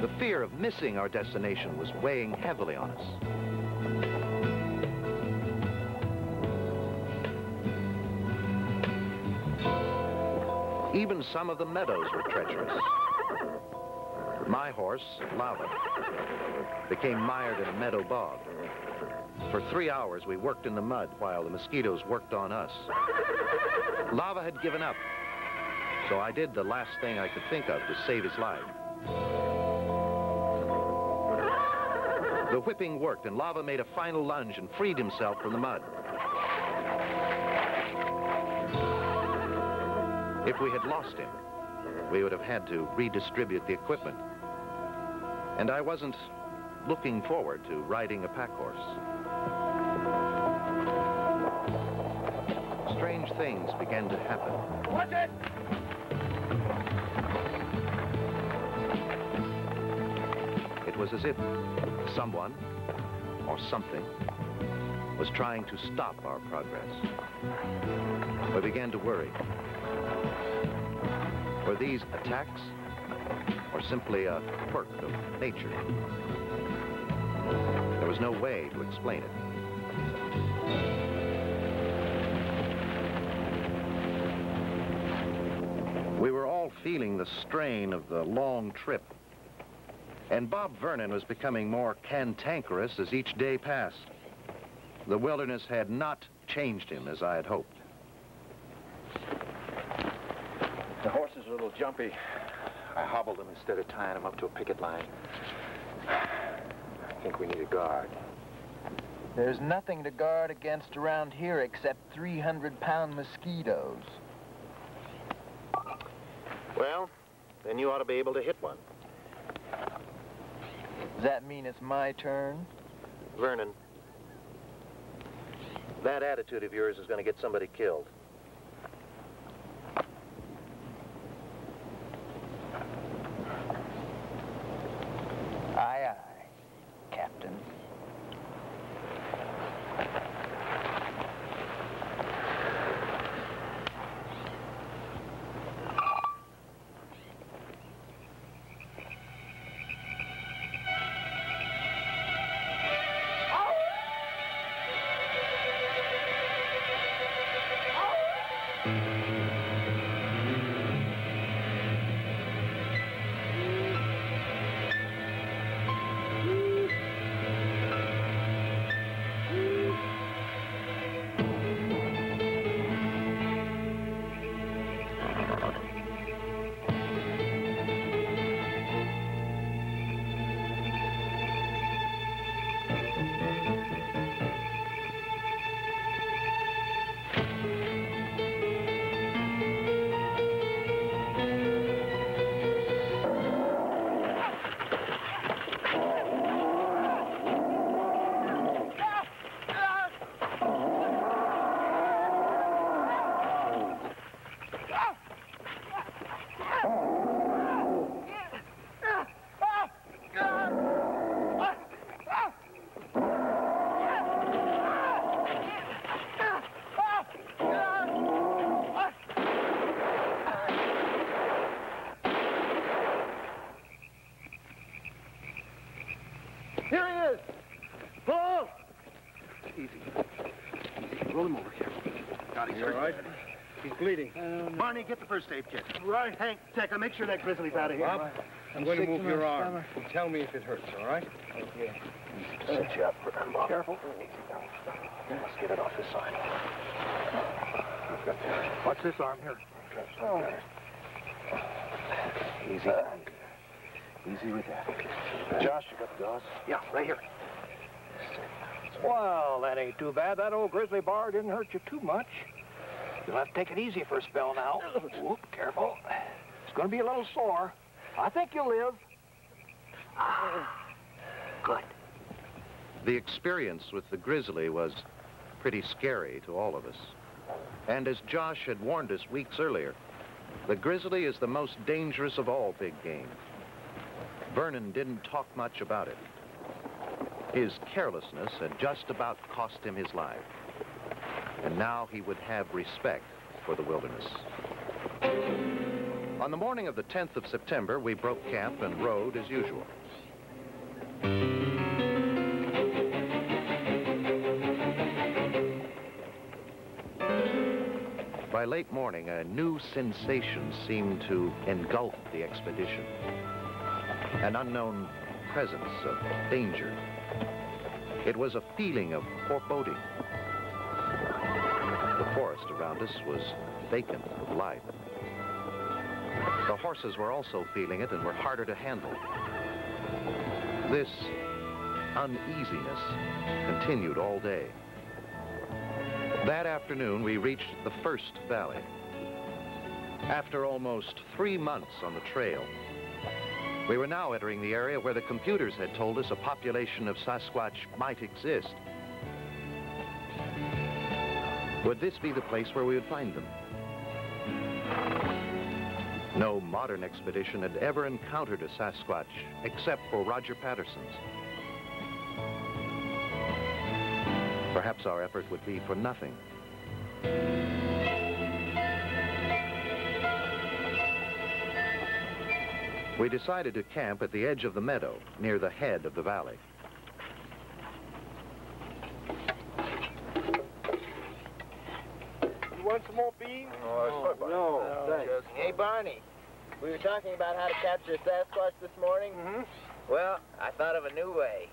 The fear of missing our destination was weighing heavily on us. Even some of the meadows were treacherous. My horse, Lava, became mired in a meadow bog. For three hours, we worked in the mud while the mosquitoes worked on us. Lava had given up, so I did the last thing I could think of to save his life. The whipping worked, and Lava made a final lunge and freed himself from the mud. If we had lost him, we would have had to redistribute the equipment. And I wasn't looking forward to riding a pack horse. Strange things began to happen. Watch it! It was as if someone or something was trying to stop our progress. We began to worry. Were these attacks or simply a quirk of nature. There was no way to explain it. We were all feeling the strain of the long trip. And Bob Vernon was becoming more cantankerous as each day passed. The wilderness had not changed him as I had hoped. The horses are a little jumpy. I hobbled them instead of tying them up to a picket line. I think we need a guard. There's nothing to guard against around here except 300-pound mosquitoes. Well, then you ought to be able to hit one. Does that mean it's my turn? Vernon, that attitude of yours is going to get somebody killed. Got him. All right? He's bleeding. Um, Barney, get the first aid kit. Right. Hank, Tekka, make sure that grizzly's out of here. Bob, I'm going to move your arm. Tell me if it hurts, all right? Yeah. Set you up for Bob. Careful. Let's get it off this side. What's this arm here? Oh. Easy. Easy with that. Josh, you got the gauze? Yeah, right here. Well, that ain't too bad. That old grizzly bar didn't hurt you too much. You'll have to take it easy for a spell now. Whoop, careful. It's going to be a little sore. I think you'll live. Ah, good. The experience with the grizzly was pretty scary to all of us. And as Josh had warned us weeks earlier, the grizzly is the most dangerous of all big game. Vernon didn't talk much about it. His carelessness had just about cost him his life. And now he would have respect for the wilderness. On the morning of the 10th of September, we broke camp and rode as usual. By late morning, a new sensation seemed to engulf the expedition. An unknown presence of danger. It was a feeling of foreboding. The forest around us was vacant of life. The horses were also feeling it and were harder to handle. This uneasiness continued all day. That afternoon, we reached the first valley. After almost three months on the trail, we were now entering the area where the computers had told us a population of Sasquatch might exist. Would this be the place where we would find them? No modern expedition had ever encountered a Sasquatch except for Roger Patterson's. Perhaps our effort would be for nothing. We decided to camp at the edge of the meadow, near the head of the valley. You want some more beans? Oh, no, No, thanks. Hey, Barney. We were talking about how to capture a Sasquatch this morning. Mm-hmm. Well, I thought of a new way.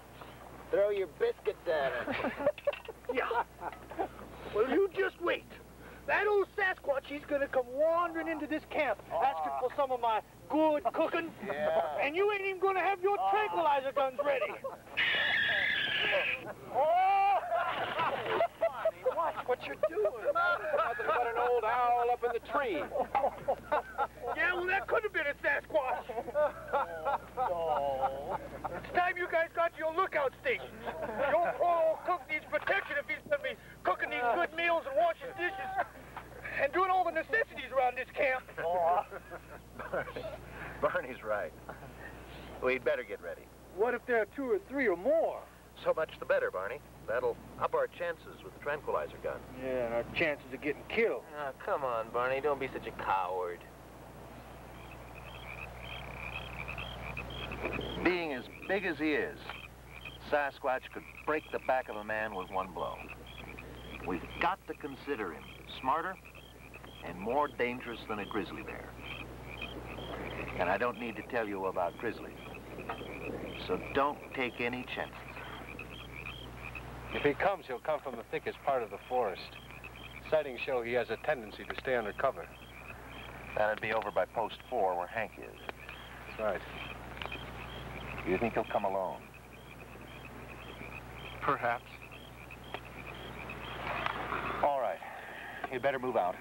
Throw your biscuits at him. <laughs> Yeah. Well, you just wait. That old Sasquatch, he's gonna come wandering into this camp asking for some of my good cooking. Yeah. And you ain't even gonna have your tranquilizer guns ready. <laughs> oh! What you're doing. Nothing but an old owl up in the tree. <laughs> Yeah, well, that could have been a Sasquatch. Oh. It's time you guys got your lookout stations. Your poor old cook needs protection if he's gonna be cooking these good meals and washing dishes and doing all the necessities around this camp. Barney, <laughs> Barney's right. We'd better get ready. What if there are two or three or more? So much the better, Barney. That'll up our chances with the tranquilizer gun. Yeah, and our chances of getting killed. Oh, come on, Barney. Don't be such a coward. Being as big as he is, Sasquatch could break the back of a man with one blow. We've got to consider him smarter and more dangerous than a grizzly bear. And I don't need to tell you about grizzlies. So don't take any chances. If he comes, he'll come from the thickest part of the forest. Sightings show he has a tendency to stay under cover. That'd be over by post four where Hank is. That's right. You think he'll come alone? Perhaps. All right. You better move out.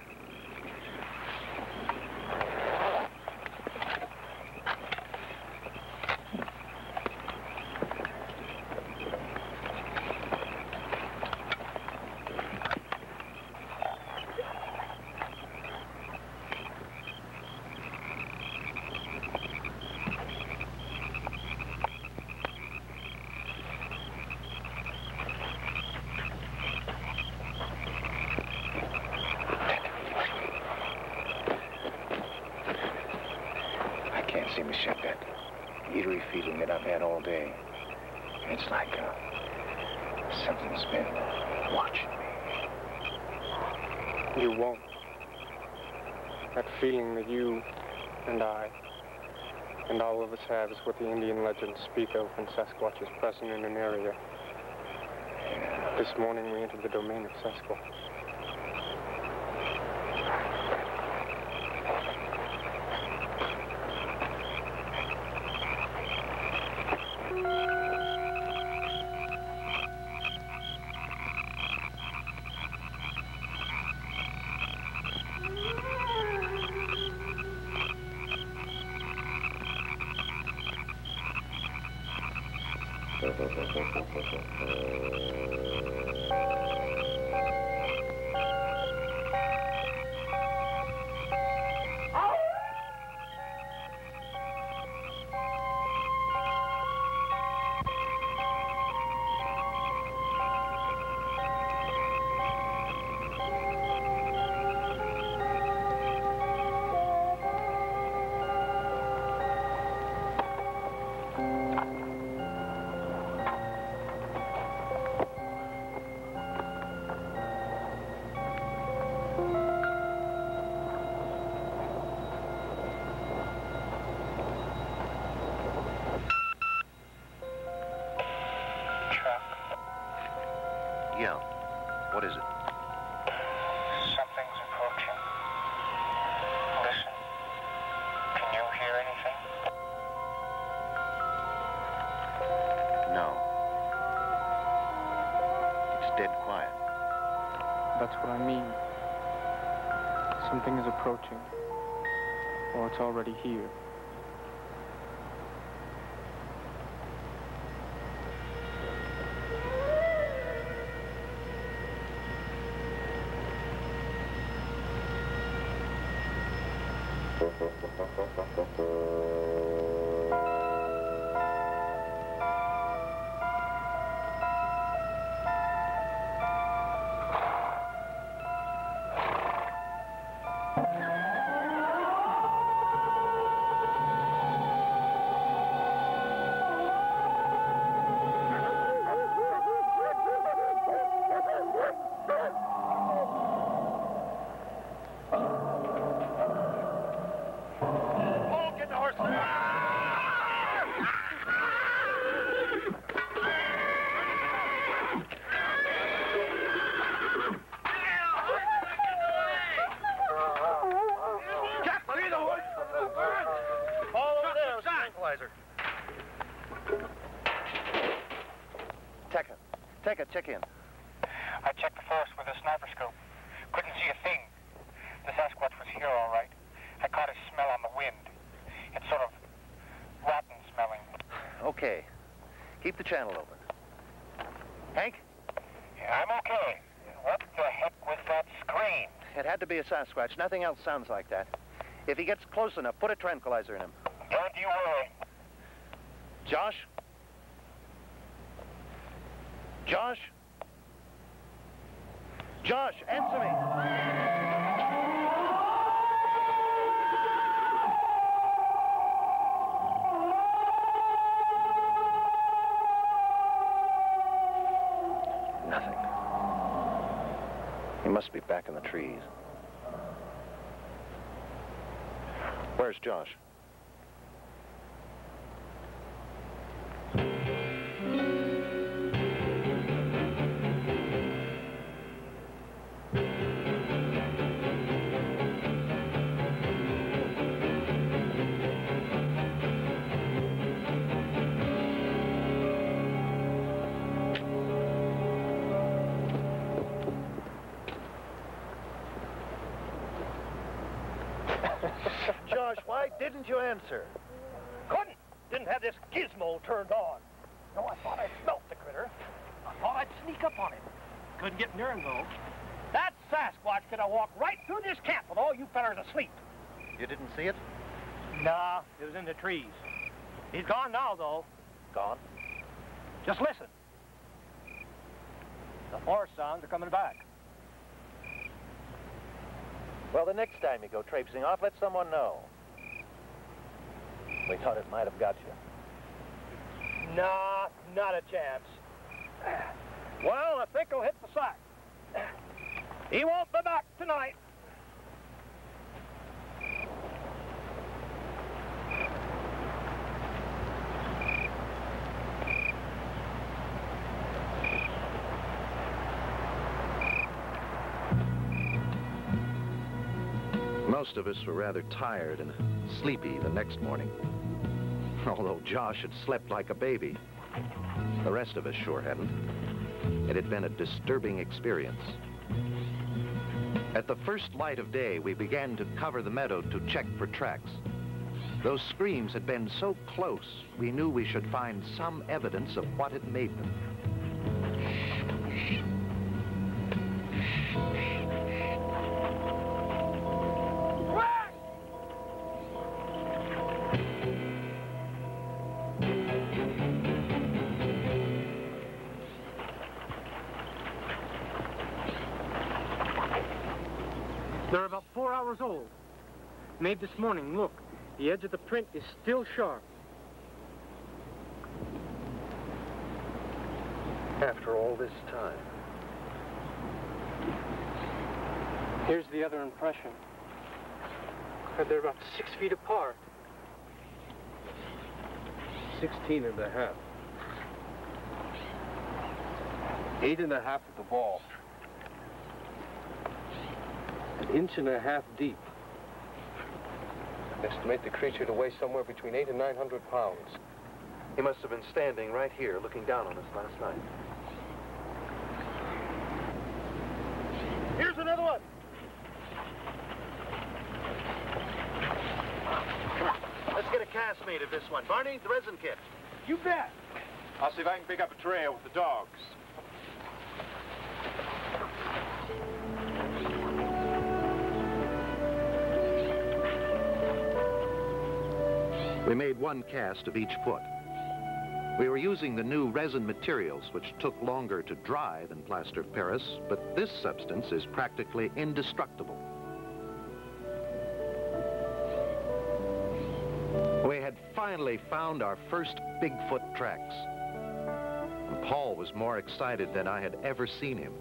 I can't seem to shake that eerie feeling that I've had all day. It's like uh, something's been watching me. You won't. That feeling that you and I and all of us have is what the Indian legends speak of when Sasquatch is present in an area. This morning we entered the domain of Sasquatch. Something is approaching. Or it's already here. Tanker, check in. I checked the forest with a sniper scope. Couldn't see a thing. The Sasquatch was here all right. I caught his smell on the wind. It's sort of rotten smelling. Okay. Keep the channel open. Hank? Yeah, I'm okay. What the heck was that scream? It had to be a Sasquatch. Nothing else sounds like that. If he gets close enough, put a tranquilizer in him. Don't you worry. Josh? Trees. Where's Josh? Didn't you answer? Couldn't. Didn't have this gizmo turned on. No, I thought I smelt the critter. I thought I'd sneak up on him. Couldn't get near him, though. That Sasquatch could have walked right through this camp with all you fellers asleep. You didn't see it? Nah, it was in the trees. He's gone now, though. Gone? Just listen. The forest sounds are coming back. Well, the next time you go traipsing off, let someone know. We thought it might have got you. Nah, not a chance. Well, I think he'll hit the sack. He won't be back tonight. Most of us were rather tired and sleepy the next morning. <laughs> Although Josh had slept like a baby. The rest of us sure hadn't. It had been a disturbing experience. At the first light of day, we began to cover the meadow to check for tracks. Those screams had been so close, we knew we should find some evidence of what had made them. Made this morning. Look, the edge of the print is still sharp. After all this time. Here's the other impression. They're about six feet apart. Sixteen and a half. Eight and a half at the ball. An inch and a half deep. Estimate the creature to weigh somewhere between eight and nine hundred pounds. He must have been standing right here looking down on us last night. Here's another one. Let's get a cast made of this one. Barney, the resin kit. You bet. I'll see if I can pick up a trail with the dogs. We made one cast of each foot. We were using the new resin materials, which took longer to dry than plaster of Paris, but this substance is practically indestructible. We had finally found our first Bigfoot tracks. And Paul was more excited than I had ever seen him.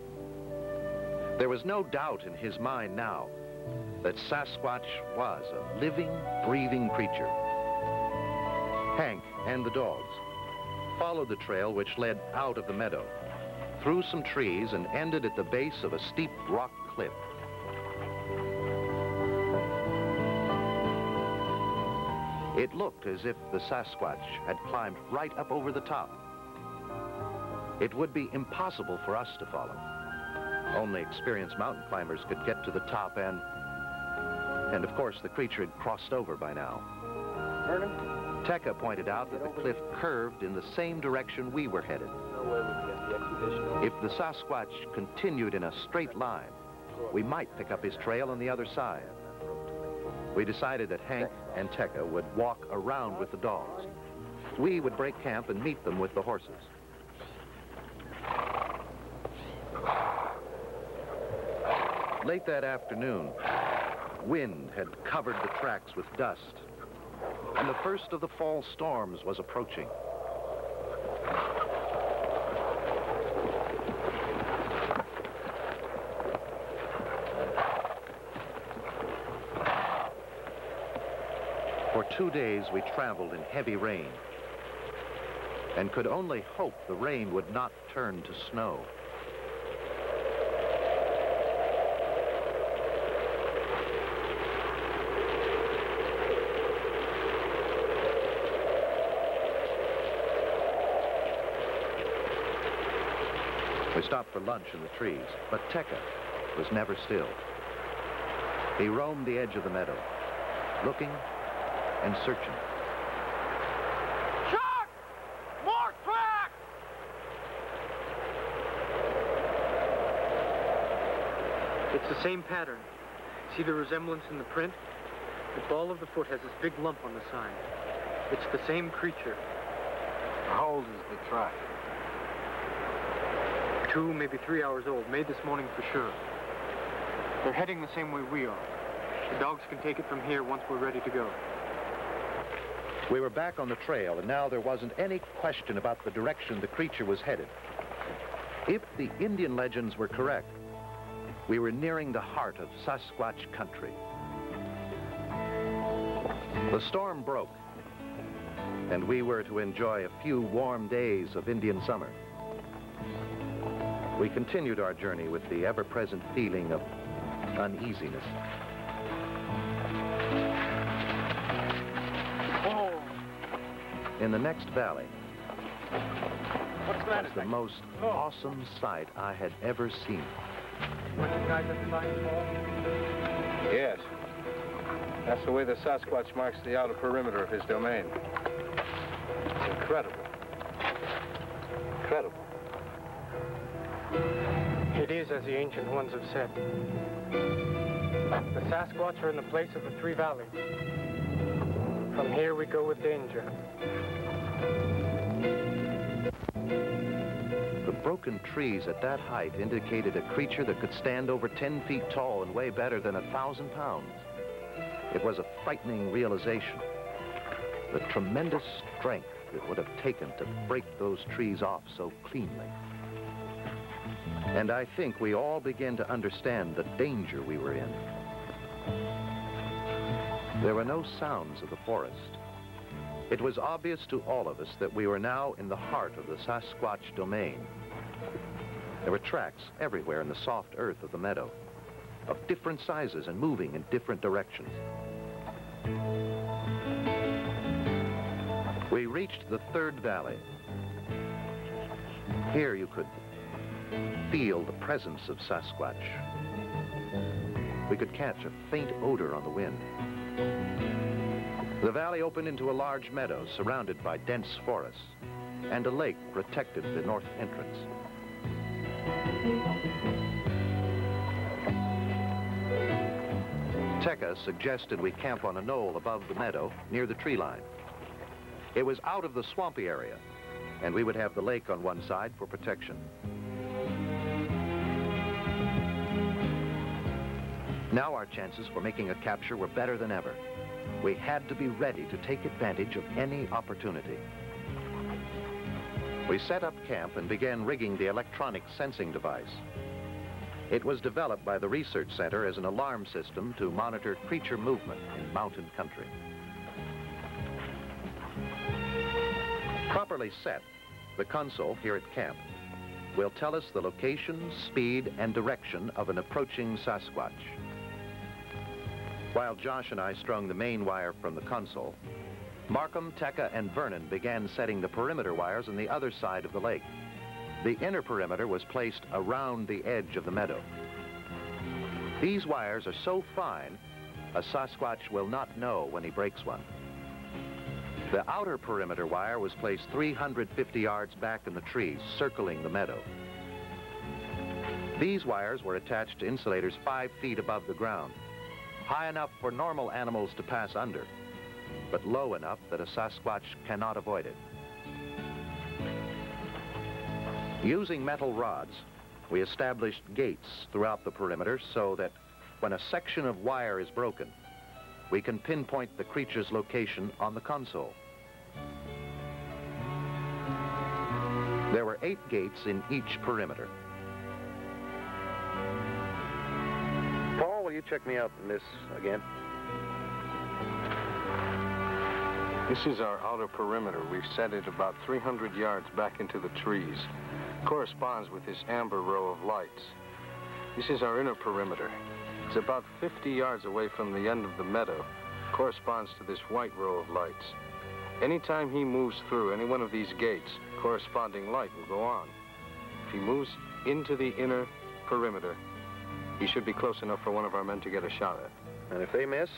There was no doubt in his mind now that Sasquatch was a living, breathing creature. Hank and the dogs followed the trail which led out of the meadow, through some trees and ended at the base of a steep rock cliff. It looked as if the Sasquatch had climbed right up over the top. It would be impossible for us to follow. Only experienced mountain climbers could get to the top and... And of course, the creature had crossed over by now. Vernon? Tekka pointed out that the cliff curved in the same direction we were headed. If the Sasquatch continued in a straight line, we might pick up his trail on the other side. We decided that Hank and Tekka would walk around with the dogs. We would break camp and meet them with the horses. Late that afternoon, wind had covered the tracks with dust, and the first of the fall storms was approaching. For two days, we traveled in heavy rain and could only hope the rain would not turn to snow. We stopped for lunch in the trees, but Tekka was never still. He roamed the edge of the meadow, looking and searching. Chuck! More tracks! It's the same pattern. See the resemblance in the print? The ball of the foot has this big lump on the side. It's the same creature. How old is the track? Two, maybe three hours old. Made this morning for sure. They're heading the same way we are. The dogs can take it from here once we're ready to go. We were back on the trail, and now there wasn't any question about the direction the creature was headed. If the Indian legends were correct, we were nearing the heart of Sasquatch country. The storm broke, and we were to enjoy a few warm days of Indian summer. We continued our journey with the ever-present feeling of uneasiness. Oh, In the next valley what's that? was the most awesome sight I had ever seen. Recognize that sign, Paul? Yes. That's the way the Sasquatch marks the outer perimeter of his domain. It's incredible. Incredible. As the ancient ones have said. The Sasquatch are in the place of the three valleys. From here we go with danger. The broken trees at that height indicated a creature that could stand over 10 feet tall and weigh better than a thousand pounds. It was a frightening realization. The tremendous strength it would have taken to break those trees off so cleanly. And I think we all began to understand the danger we were in. There were no sounds of the forest. It was obvious to all of us that we were now in the heart of the Sasquatch domain. There were tracks everywhere in the soft earth of the meadow, of different sizes and moving in different directions. We reached the third valley. Here you could feel the presence of Sasquatch. We could catch a faint odor on the wind. The valley opened into a large meadow surrounded by dense forests, and a lake protected the north entrance. Tekka suggested we camp on a knoll above the meadow near the tree line. It was out of the swampy area, and we would have the lake on one side for protection. Now our chances for making a capture were better than ever. We had to be ready to take advantage of any opportunity. We set up camp and began rigging the electronic sensing device. It was developed by the Research Center as an alarm system to monitor creature movement in mountain country. Properly set, the console here at camp will tell us the location, speed, and direction of an approaching Sasquatch. While Josh and I strung the main wire from the console, Markham, Tekka, and Vernon began setting the perimeter wires on the other side of the lake. The inner perimeter was placed around the edge of the meadow. These wires are so fine, a Sasquatch will not know when he breaks one. The outer perimeter wire was placed 350 yards back in the trees, circling the meadow. These wires were attached to insulators five feet above the ground, high enough for normal animals to pass under, but low enough that a Sasquatch cannot avoid it. Using metal rods, we established gates throughout the perimeter so that when a section of wire is broken, we can pinpoint the creature's location on the console. There were eight gates in each perimeter. Check me out this again? This is our outer perimeter. We've set it about 300 yards back into the trees. Corresponds with this amber row of lights. This is our inner perimeter. It's about 50 yards away from the end of the meadow. Corresponds to this white row of lights. Anytime he moves through any one of these gates, corresponding light will go on. If he moves into the inner perimeter, he should be close enough for one of our men to get a shot at. And if they miss,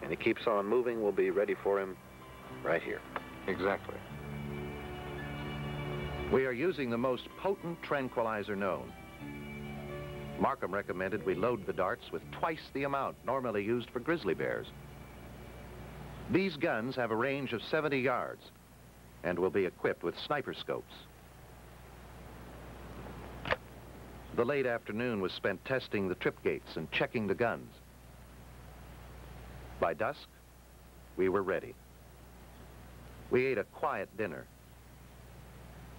and he keeps on moving, we'll be ready for him right here. Exactly. We are using the most potent tranquilizer known. Markham recommended we load the darts with twice the amount normally used for grizzly bears. These guns have a range of 70 yards and will be equipped with sniper scopes. The late afternoon was spent testing the trip gates and checking the guns. By dusk, we were ready. We ate a quiet dinner.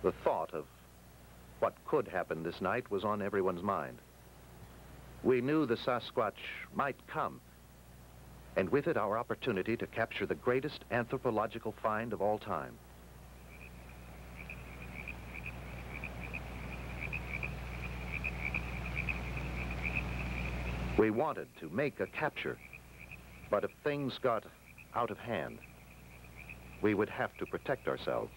The thought of what could happen this night was on everyone's mind. We knew the Sasquatch might come, and with it our opportunity to capture the greatest anthropological find of all time. We wanted to make a capture, but if things got out of hand, we would have to protect ourselves.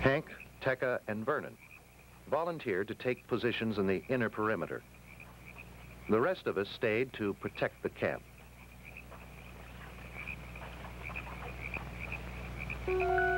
Hank, Tekka, and Vernon volunteered to take positions in the inner perimeter. The rest of us stayed to protect the camp. There it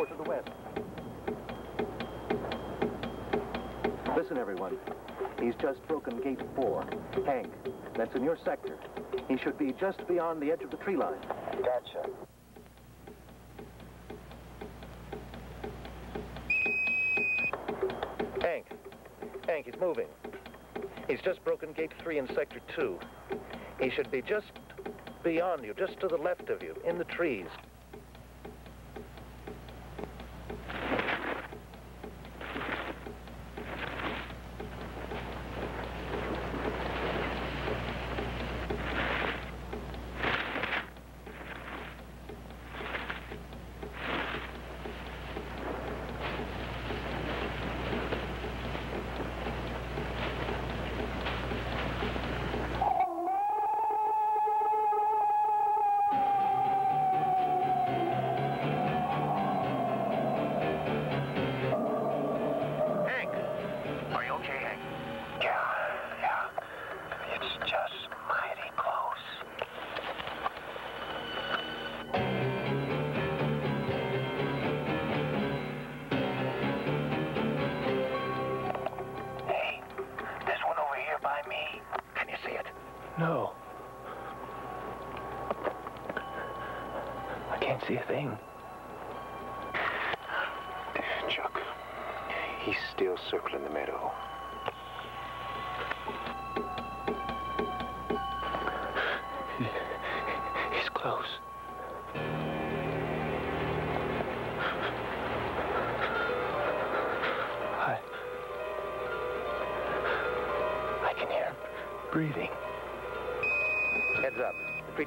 Gate 4 to the west. Listen, everyone. He's just broken gate four. Hank, that's in your sector. He should be just beyond the edge of the tree line. Gotcha. Hank. Hank, he's moving. He's just broken gate 3 in sector 2. He should be just beyond you, just to the left of you, in the trees.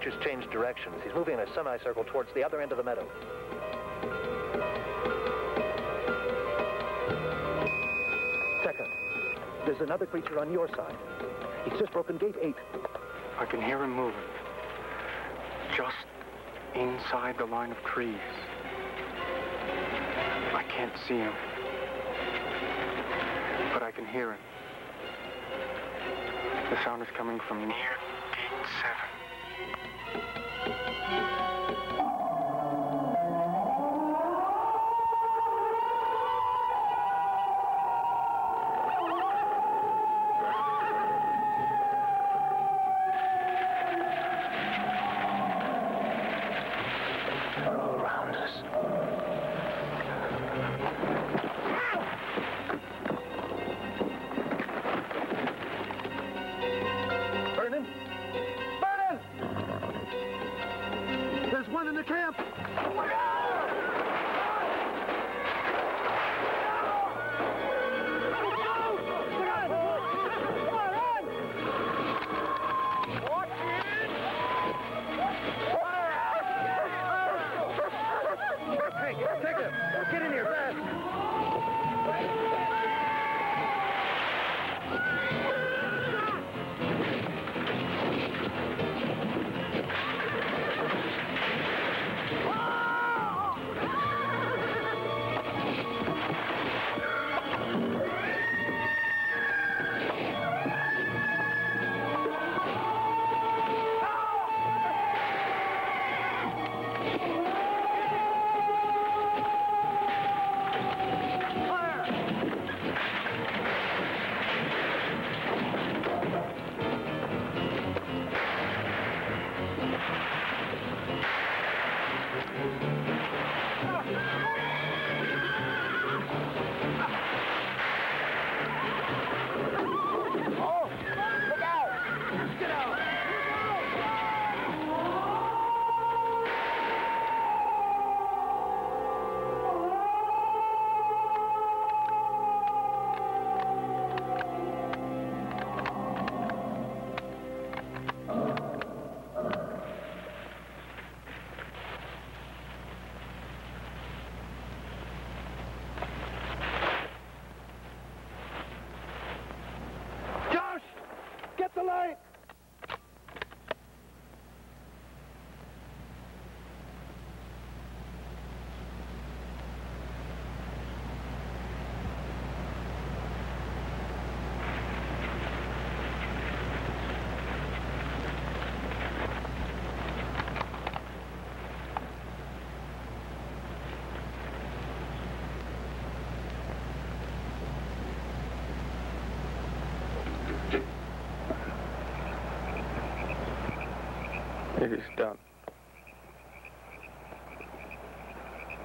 Creature's changed directions. He's moving in a semicircle towards the other end of the meadow. Second, there's another creature on your side. He's just broken gate eight. I can hear him moving. Just inside the line of trees. I can't see him. But I can hear him. The sound is coming from near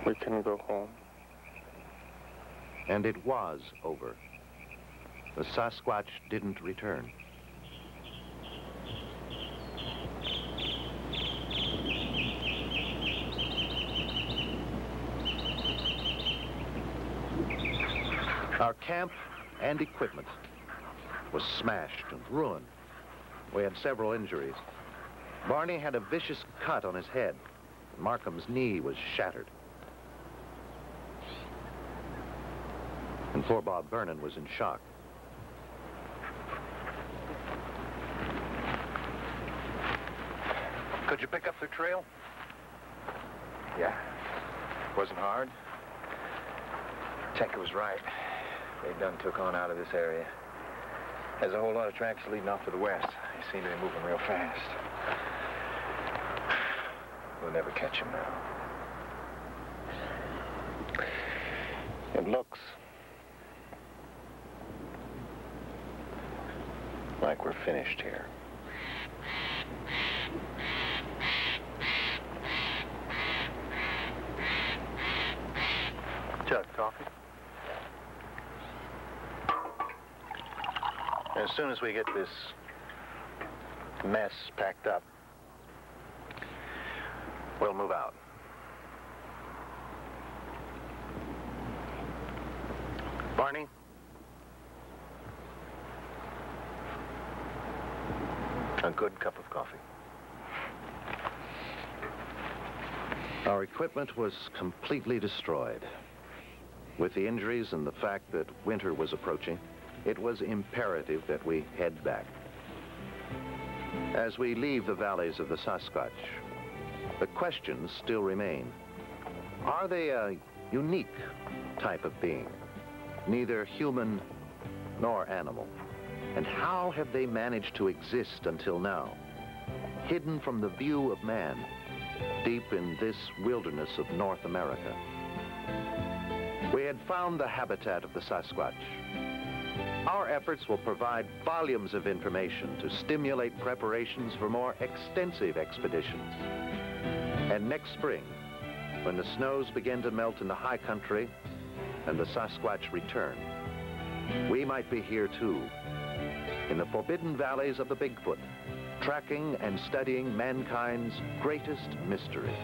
We can go home. And it was over. The Sasquatch didn't return. Our camp and equipment was smashed and ruined. We had several injuries. Barney had a vicious cut on his head. Markham's knee was shattered. And poor Bob Vernon was in shock. Could you pick up the trail? Yeah. Wasn't hard. Tinker was right. They done took on out of this area. There's a whole lot of tracks leading off to the west. They seem to be moving real fast. We'll never catch them now. It looks like we're finished here. Jug, coffee? As soon as we get this mess packed up, we'll move out. Barney? Good cup of coffee. Our equipment was completely destroyed. With the injuries and the fact that winter was approaching, it was imperative that we head back. As we leave the valleys of the Sasquatch, the questions still remain. Are they a unique type of being, neither human nor animal? And how have they managed to exist until now, hidden from the view of man, deep in this wilderness of North America? We had found the habitat of the Sasquatch. Our efforts will provide volumes of information to stimulate preparations for more extensive expeditions. And next spring, when the snows begin to melt in the high country and the Sasquatch return, we might be here too, in the forbidden valleys of the Bigfoot, tracking and studying mankind's greatest mystery.